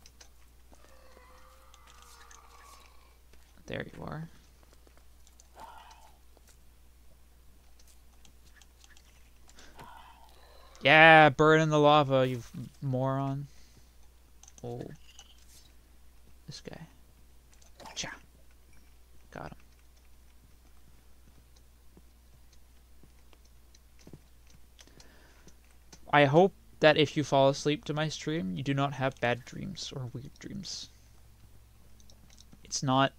There you are. Yeah, burn in the lava, you moron. Oh. This guy. Cha. Got him. I hope that if you fall asleep to my stream, you do not have bad dreams or weird dreams. It's not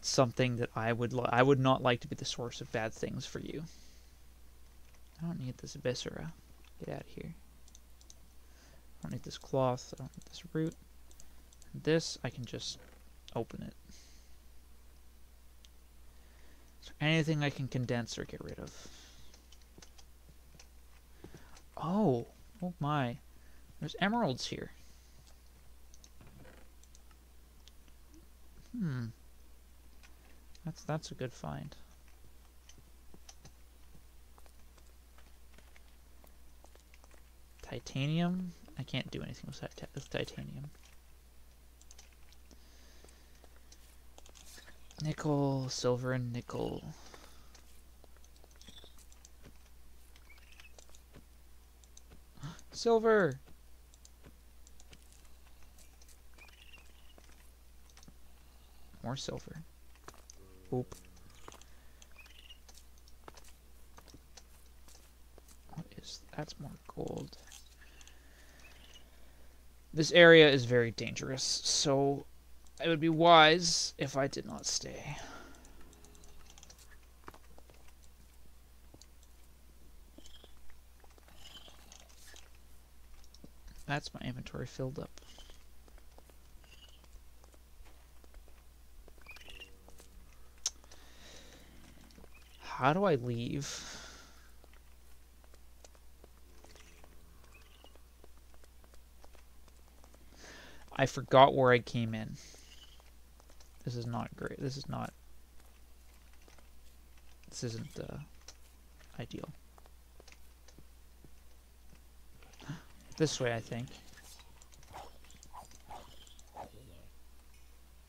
something that I would I would not like to be the source of bad things for you. I don't need this viscera. Get out of here. I don't need this cloth. I don't need this root. This, I can just open it. Anything I can condense or get rid of? Oh, oh my. There's emeralds here. Hmm. That's that's a good find. Titanium? I can't do anything with, with titanium. Nickel, silver, and nickel. Silver! More silver. Oop. What is... That's more gold. This area is very dangerous, so it would be wise if I did not stay. That's my inventory filled up. How do I leave? I forgot where I came in. This is not great. This is not... This isn't uh, ideal. This way, I think.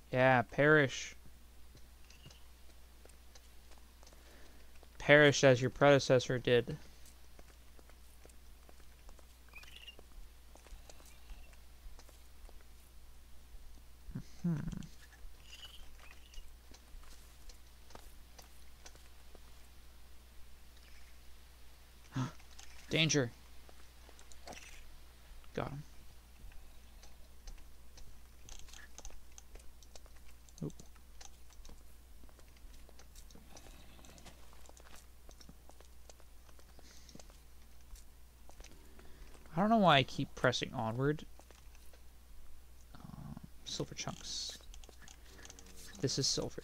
Yeah, perish. Perish as your predecessor did. Hmm. <gasps> Danger. Got him. Oop. I don't know why I keep pressing onward. Um, silver chunks. This is silver.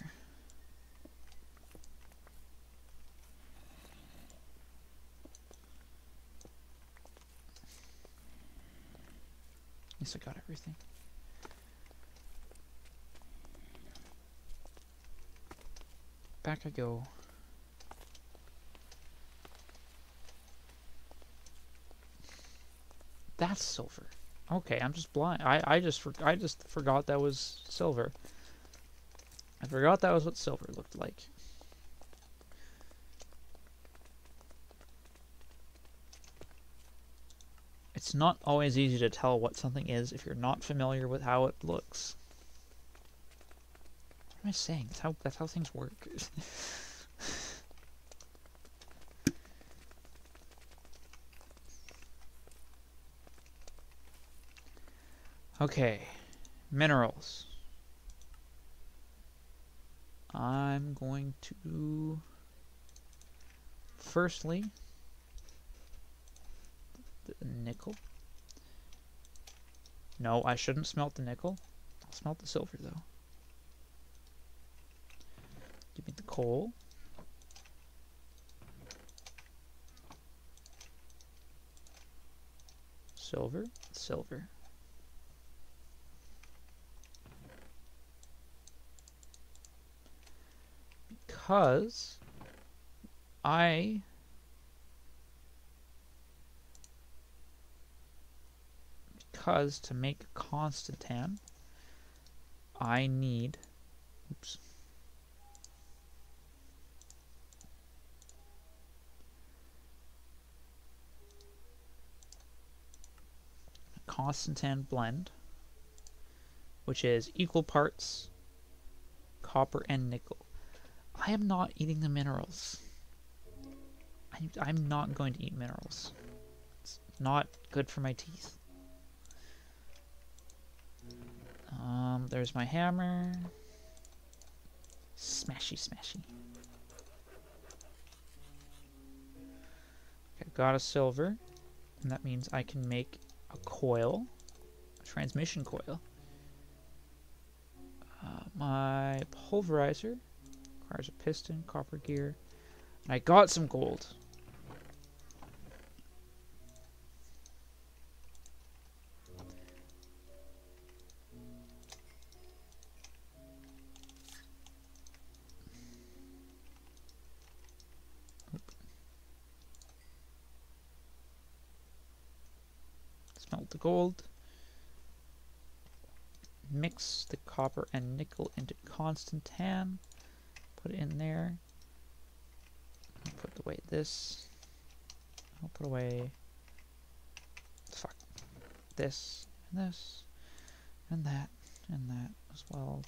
Yes, I got everything. Back I go. That's silver. Okay, I'm just blind. I I just I just forgot that was silver. I forgot that was what silver looked like. It's not always easy to tell what something is if you're not familiar with how it looks. What am I saying? That's how, that's how things work. <laughs> okay. Minerals. I'm going to... Firstly, the nickel. No, I shouldn't smelt the nickel. I'll smelt the silver, though. Give me the coal. Silver, silver. Because I because to make constantan, I need, oops, constantan blend, which is equal parts copper and nickel. I am not eating the minerals. I, I'm not going to eat minerals. It's not good for my teeth. Um, there's my hammer. Smashy, smashy. Okay, got a silver. And that means I can make a coil. A transmission coil. Uh, my pulverizer requires a piston, copper gear. And I got some gold. Copper and nickel into constantan. Put it in there. I'll put away this. I'll put away fuck this and this and that and that as well.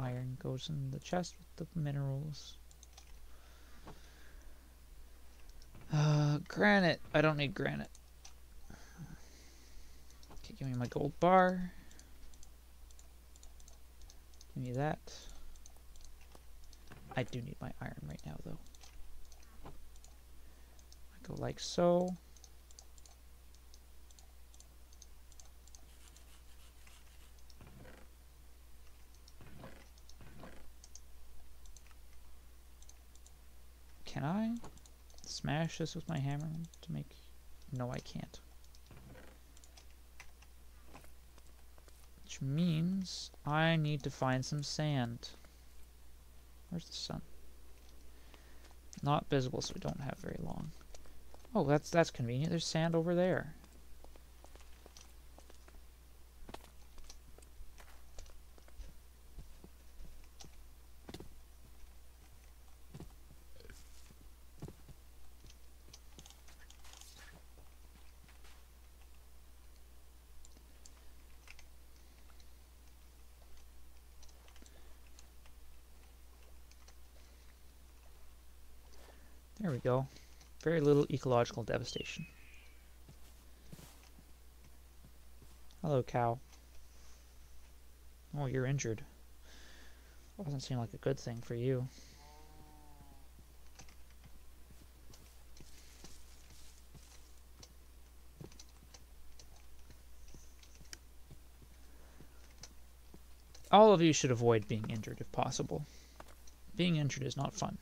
Iron goes in the chest with the minerals. Uh, granite. I don't need granite. Okay, give me my gold bar. Me that. I do need my iron right now, though. I go like so. Can I smash this with my hammer to make... No, I can't. Means I need to find some sand. Where's the sun? Not visible, so we don't have very long. Oh, that's that's convenient. There's sand over there. Go. Very little ecological devastation. Hello, cow. Oh, you're injured. Doesn't seem like a good thing for you. All of you should avoid being injured if possible. Being injured is not fun.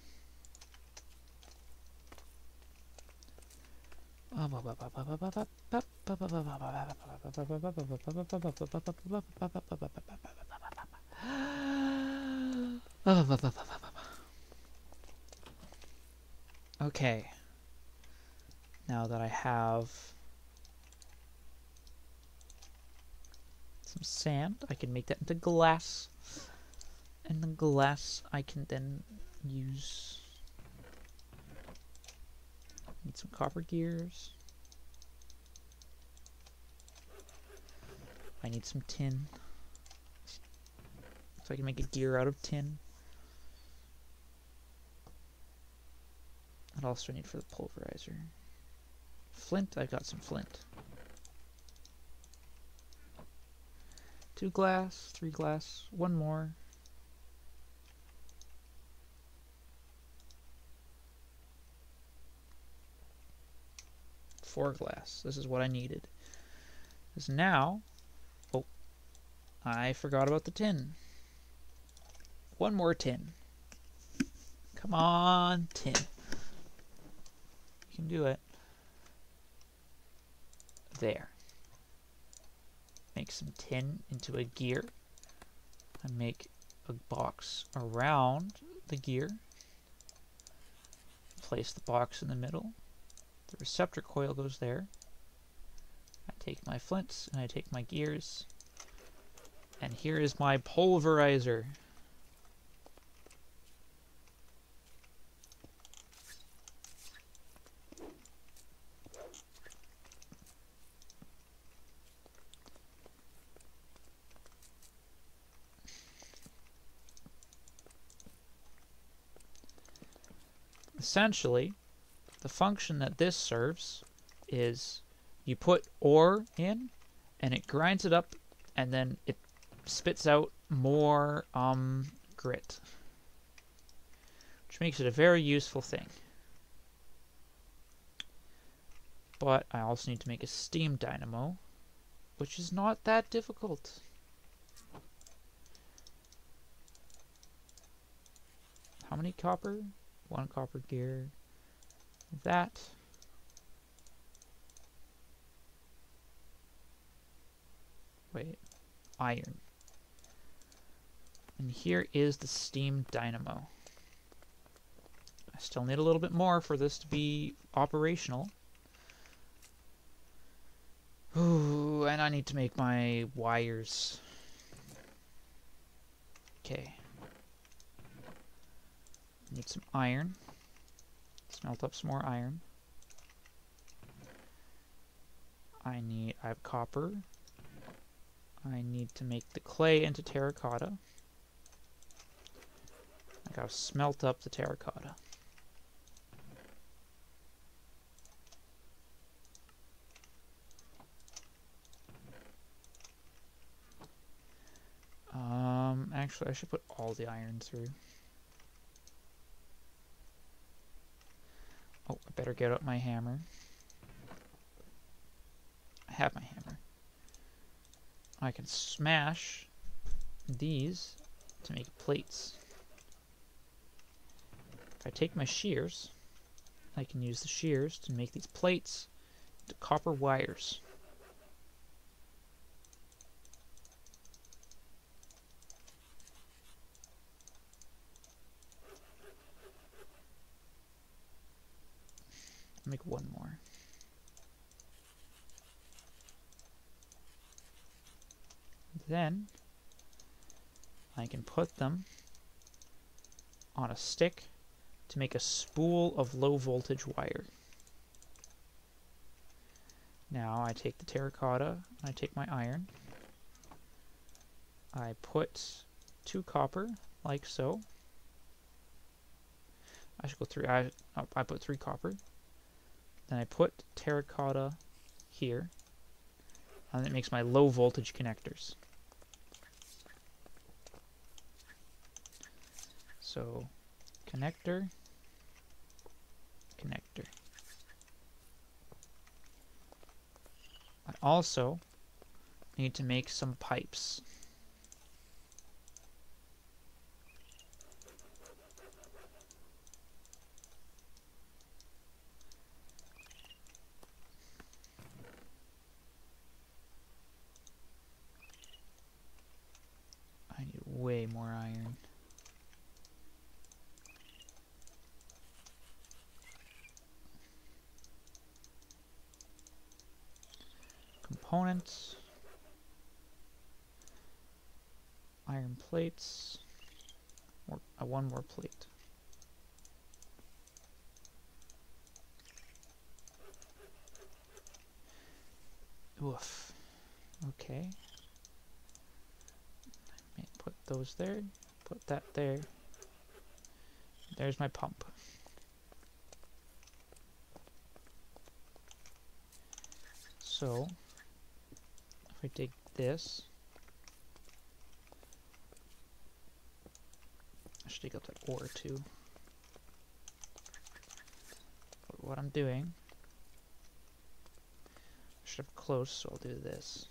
Okay. Now that I have some sand, I can make that into glass. And the glass I can then use Need some copper gears. I need some tin. So I can make a gear out of tin. What else do I need for the pulverizer? Flint, I've got some flint. Two glass, three glass, one more. Four glass. This is what I needed. Now, oh, I forgot about the tin. One more tin. Come on, tin. You can do it. There. Make some tin into a gear. And make a box around the gear. Place the box in the middle. The receptor coil goes there. I take my flints and I take my gears. And here is my pulverizer. Essentially, the function that this serves is you put ore in and it grinds it up and then it spits out more um, grit. Which makes it a very useful thing. But I also need to make a steam dynamo, which is not that difficult. How many copper? One copper gear that. Wait, iron. And here is the steam dynamo. I still need a little bit more for this to be operational. Ooh, and I need to make my wires. Okay. Need some iron. Smelt up some more iron. I need, I have copper. I need to make the clay into terracotta. I gotta smelt up the terracotta. Um, actually, I should put all the iron through. Better get out my hammer. I have my hammer. I can smash these to make plates. If I take my shears, I can use the shears to make these plates into copper wires. Make one more. Then I can put them on a stick to make a spool of low voltage wire. Now I take the terracotta, I take my iron, I put two copper, like so. I should go three, I, oh, I put three copper. Then I put terracotta here, and it makes my low voltage connectors. So, connector, connector. I also need to make some pipes. I need way more iron. Components. Iron plates. More, uh, one more plate. Oof. Okay put those there, put that there. There's my pump. So, if I dig this, I should dig up that ore too. But what I'm doing, I should have close, so I'll do this.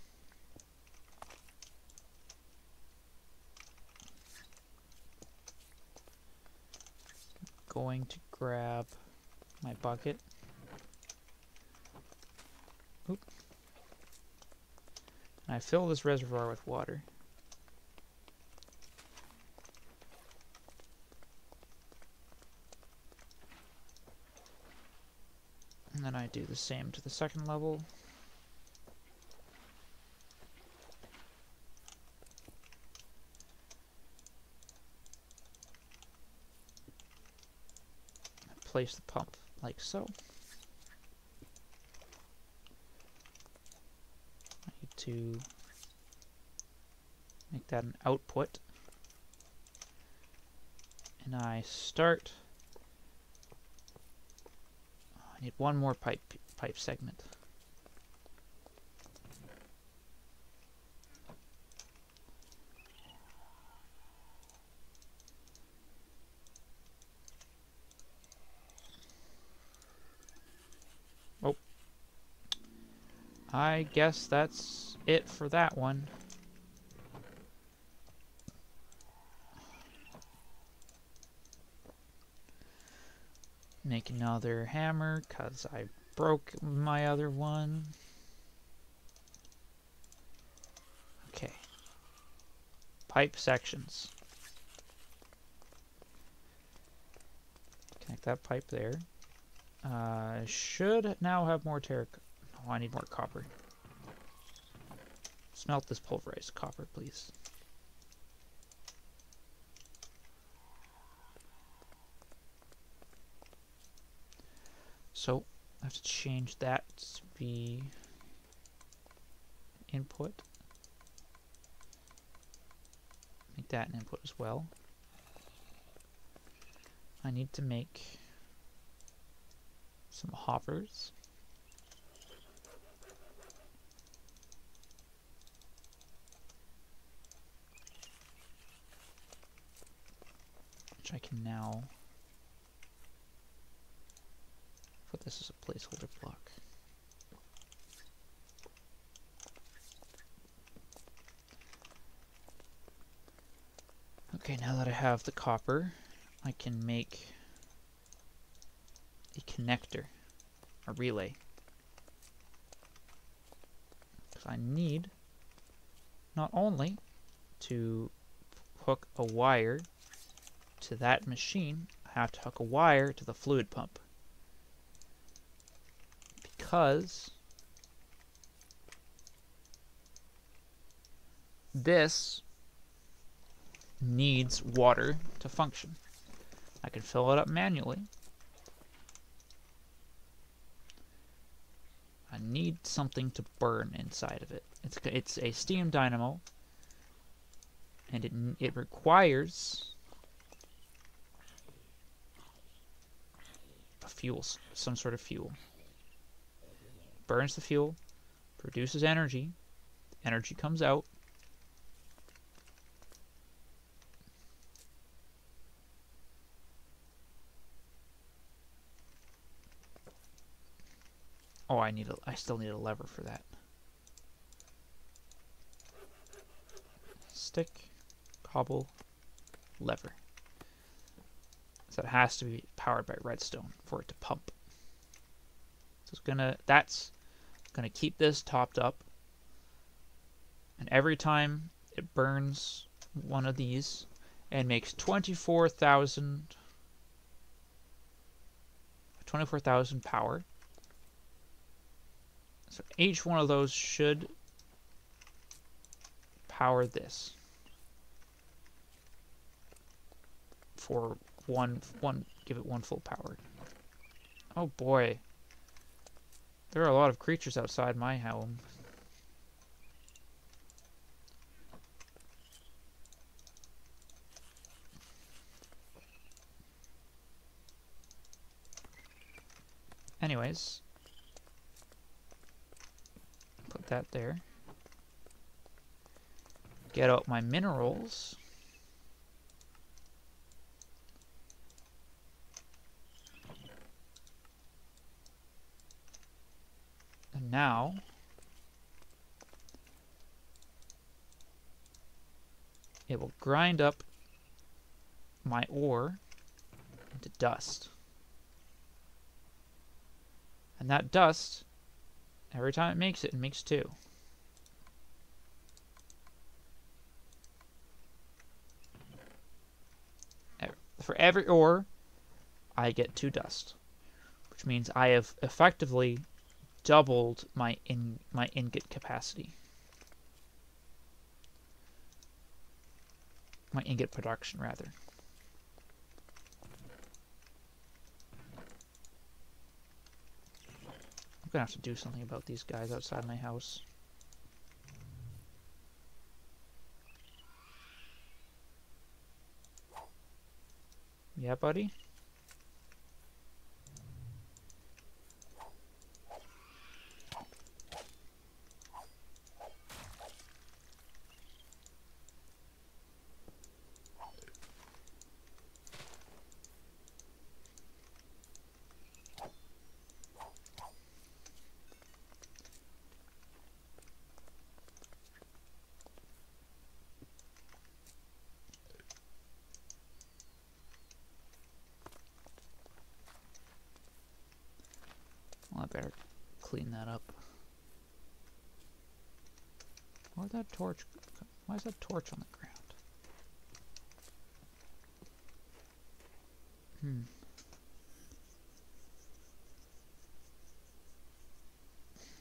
Going to grab my bucket. Oop. And I fill this reservoir with water. And then I do the same to the second level. Place the pump like so. I need to make that an output. And I start oh, I need one more pipe pipe segment. I guess that's it for that one. Make another hammer, because I broke my other one. Okay. Pipe sections. Connect that pipe there. Uh, should now have more terracotta. Oh, I need more copper. Smelt this pulverized copper, please. So, I have to change that to be input. Make that an input as well. I need to make some hoppers. which I can now put this as a placeholder block. Okay, now that I have the copper, I can make a connector, a relay. Because I need not only to hook a wire to that machine, I have to hook a wire to the fluid pump. Because this needs water to function. I can fill it up manually. I need something to burn inside of it. It's it's a steam dynamo, and it it requires a fuel, some sort of fuel. Burns the fuel, produces energy, energy comes out, Oh, I need a, I still need a lever for that. Stick, cobble, lever. So it has to be powered by redstone for it to pump. So it's gonna, that's gonna keep this topped up. And every time it burns one of these and makes 24,000 24,000 power, so each one of those should power this for one one give it one full power. Oh boy. There are a lot of creatures outside my home. Anyways, Put that there. Get out my minerals. Now, it will grind up my ore into dust. And that dust Every time it makes it, it makes two. For every ore, I get two dust. Which means I have effectively doubled my in my ingot capacity. My ingot production, rather. I'm gonna have to do something about these guys outside my house. Yeah, buddy? that torch? Why is that torch on the ground? Hmm.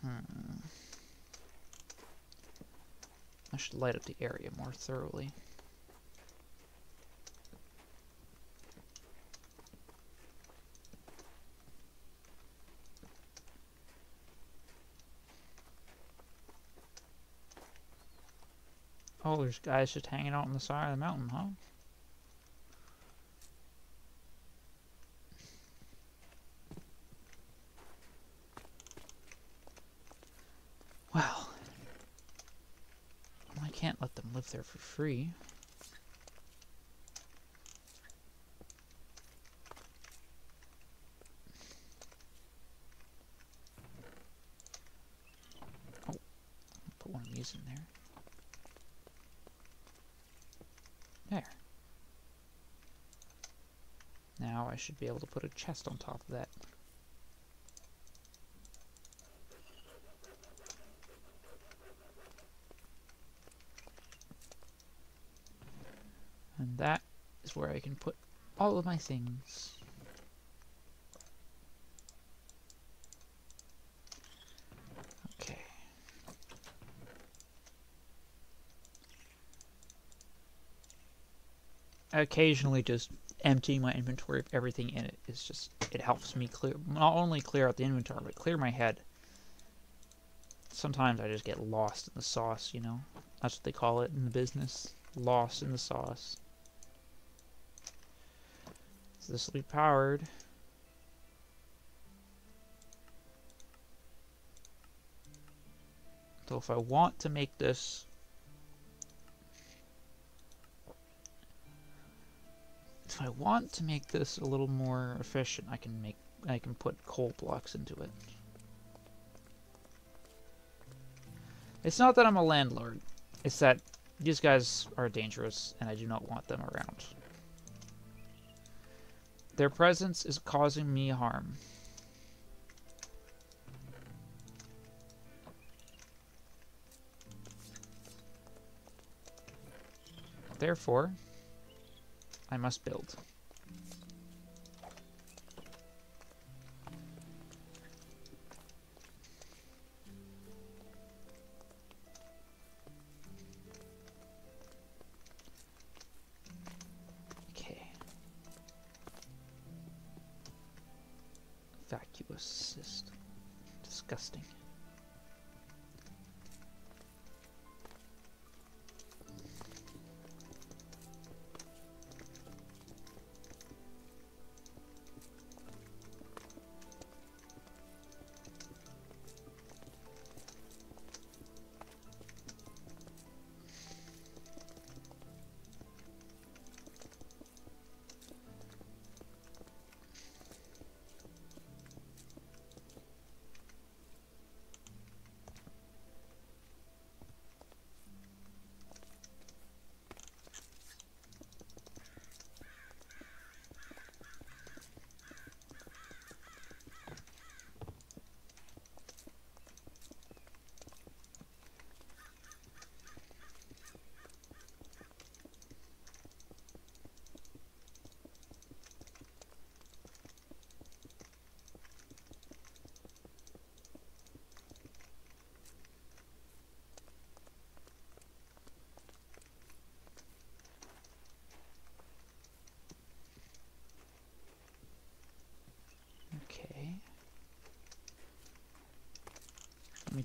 Hmm. I should light up the area more thoroughly. Oh, there's guys just hanging out on the side of the mountain, huh? Well, I can't let them live there for free. these in there. There. Now I should be able to put a chest on top of that. And that is where I can put all of my things. Okay. Occasionally just emptying my inventory of everything in it is just, it helps me clear, not only clear out the inventory, but clear my head. Sometimes I just get lost in the sauce, you know? That's what they call it in the business. Lost in the sauce. So this will be powered. So if I want to make this if I want to make this a little more efficient, I can make I can put coal blocks into it. It's not that I'm a landlord. It's that these guys are dangerous and I do not want them around. Their presence is causing me harm. Therefore, I must build.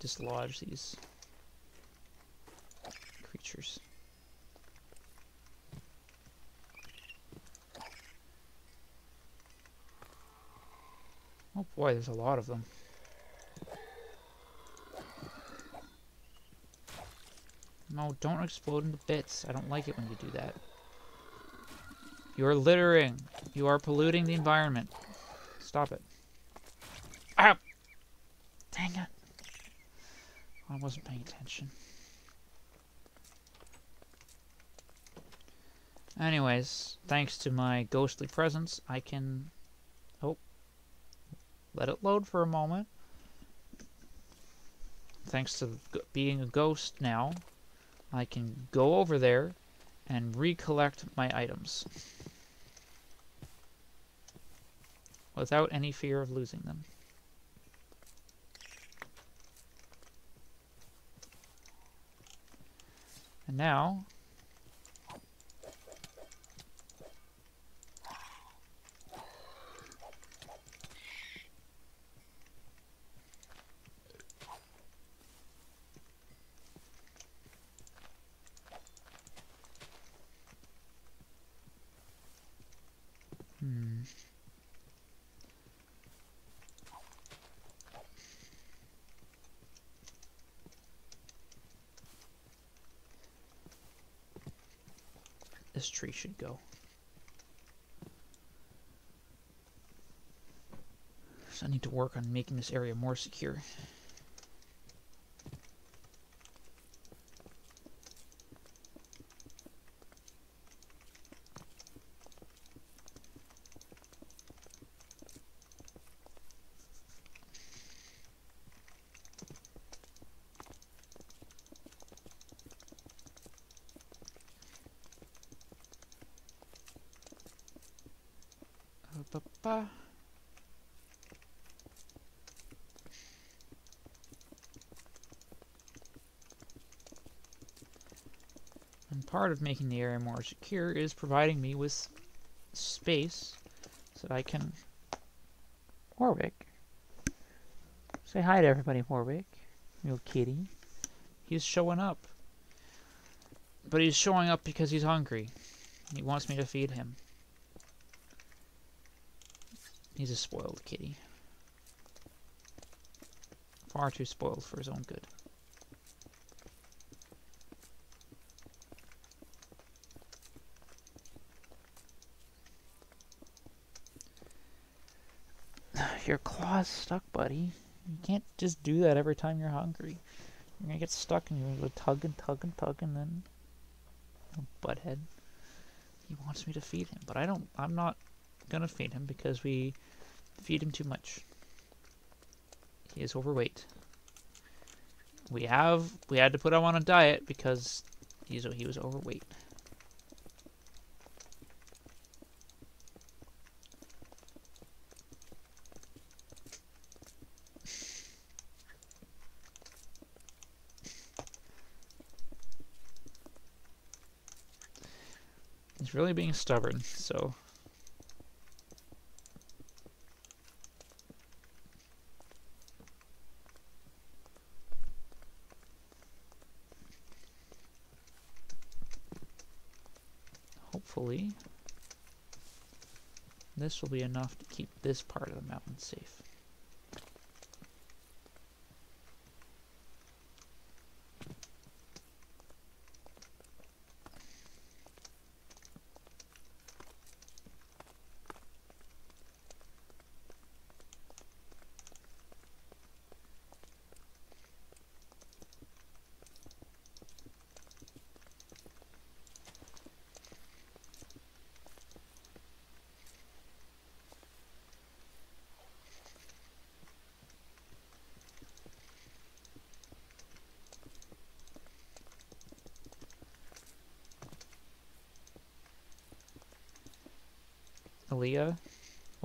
Dislodge these creatures. Oh boy, there's a lot of them. No, don't explode into bits. I don't like it when you do that. You're littering. You are polluting the environment. Stop it. Ah! Dang it. I wasn't paying Anyways, thanks to my ghostly presence, I can... Oh. Let it load for a moment. Thanks to being a ghost now, I can go over there and recollect my items. Without any fear of losing them. And now, Hmm. This tree should go. So I need to work on making this area more secure. Papa. And part of making the area more secure is providing me with space so that I can... Warwick. Say hi to everybody, Warwick. Little kitty. He's showing up. But he's showing up because he's hungry. He wants me to feed him. He's a spoiled kitty. Far too spoiled for his own good. Claw's stuck, buddy. You can't just do that every time you're hungry. You're gonna get stuck and you're gonna go tug and tug and tug and then... Oh, butthead. He wants me to feed him, but I don't... I'm not gonna feed him because we feed him too much. He is overweight. We have... We had to put him on a diet because he's, he was overweight. Really being stubborn, so... Hopefully, this will be enough to keep this part of the mountain safe.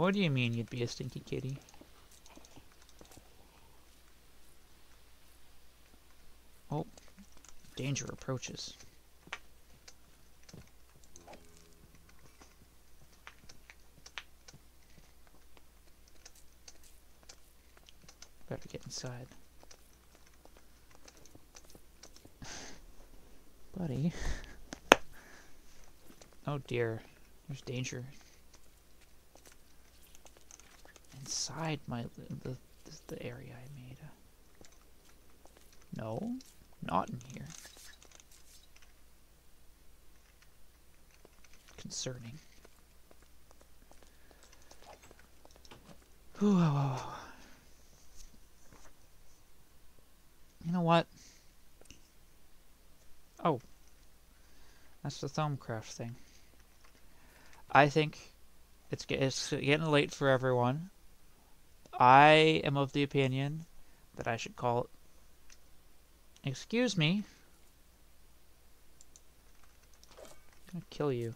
What do you mean you'd be a stinky kitty? Oh, danger approaches. Better get inside. <sighs> Buddy. <laughs> Oh dear, there's danger inside my the the area I made. No, not in here. Concerning. You know what? Oh. That's the Thaumcraft thing. I think it's, it's getting late for everyone. I am of the opinion that I should call it. Excuse me. I'm gonna kill you.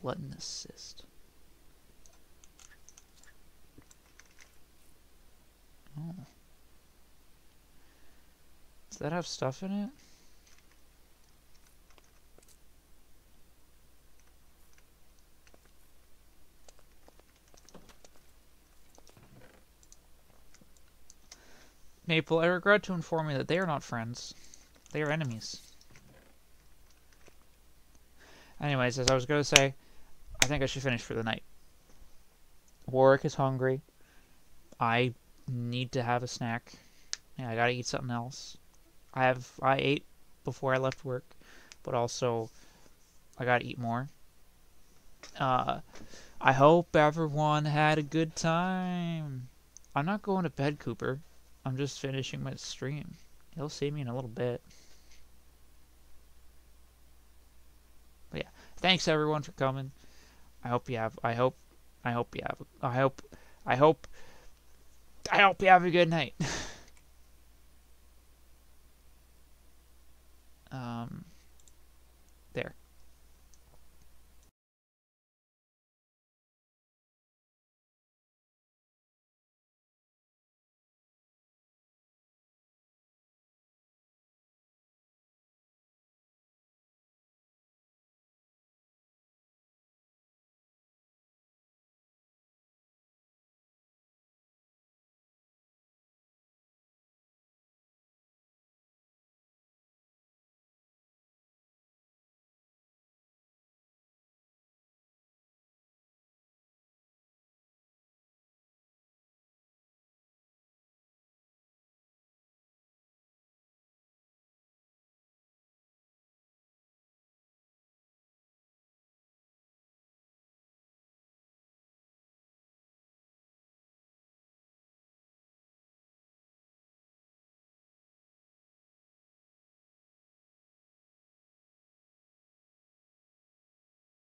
What Glutton assist. Oh. Does that have stuff in it? Maple, I regret to inform you that they are not friends. They are enemies. Anyways, as I was going to say, I think I should finish for the night. Warwick is hungry. I need to have a snack. Yeah, I gotta eat something else. I have I ate before I left work, but also I gotta eat more. Uh, I hope everyone had a good time. I'm not going to bed, Cooper. I'm just finishing my stream. You'll see me in a little bit. But yeah, thanks everyone for coming. I hope you have. I hope. I hope you have. I hope. I hope. I hope you have a good night. <laughs> um. There.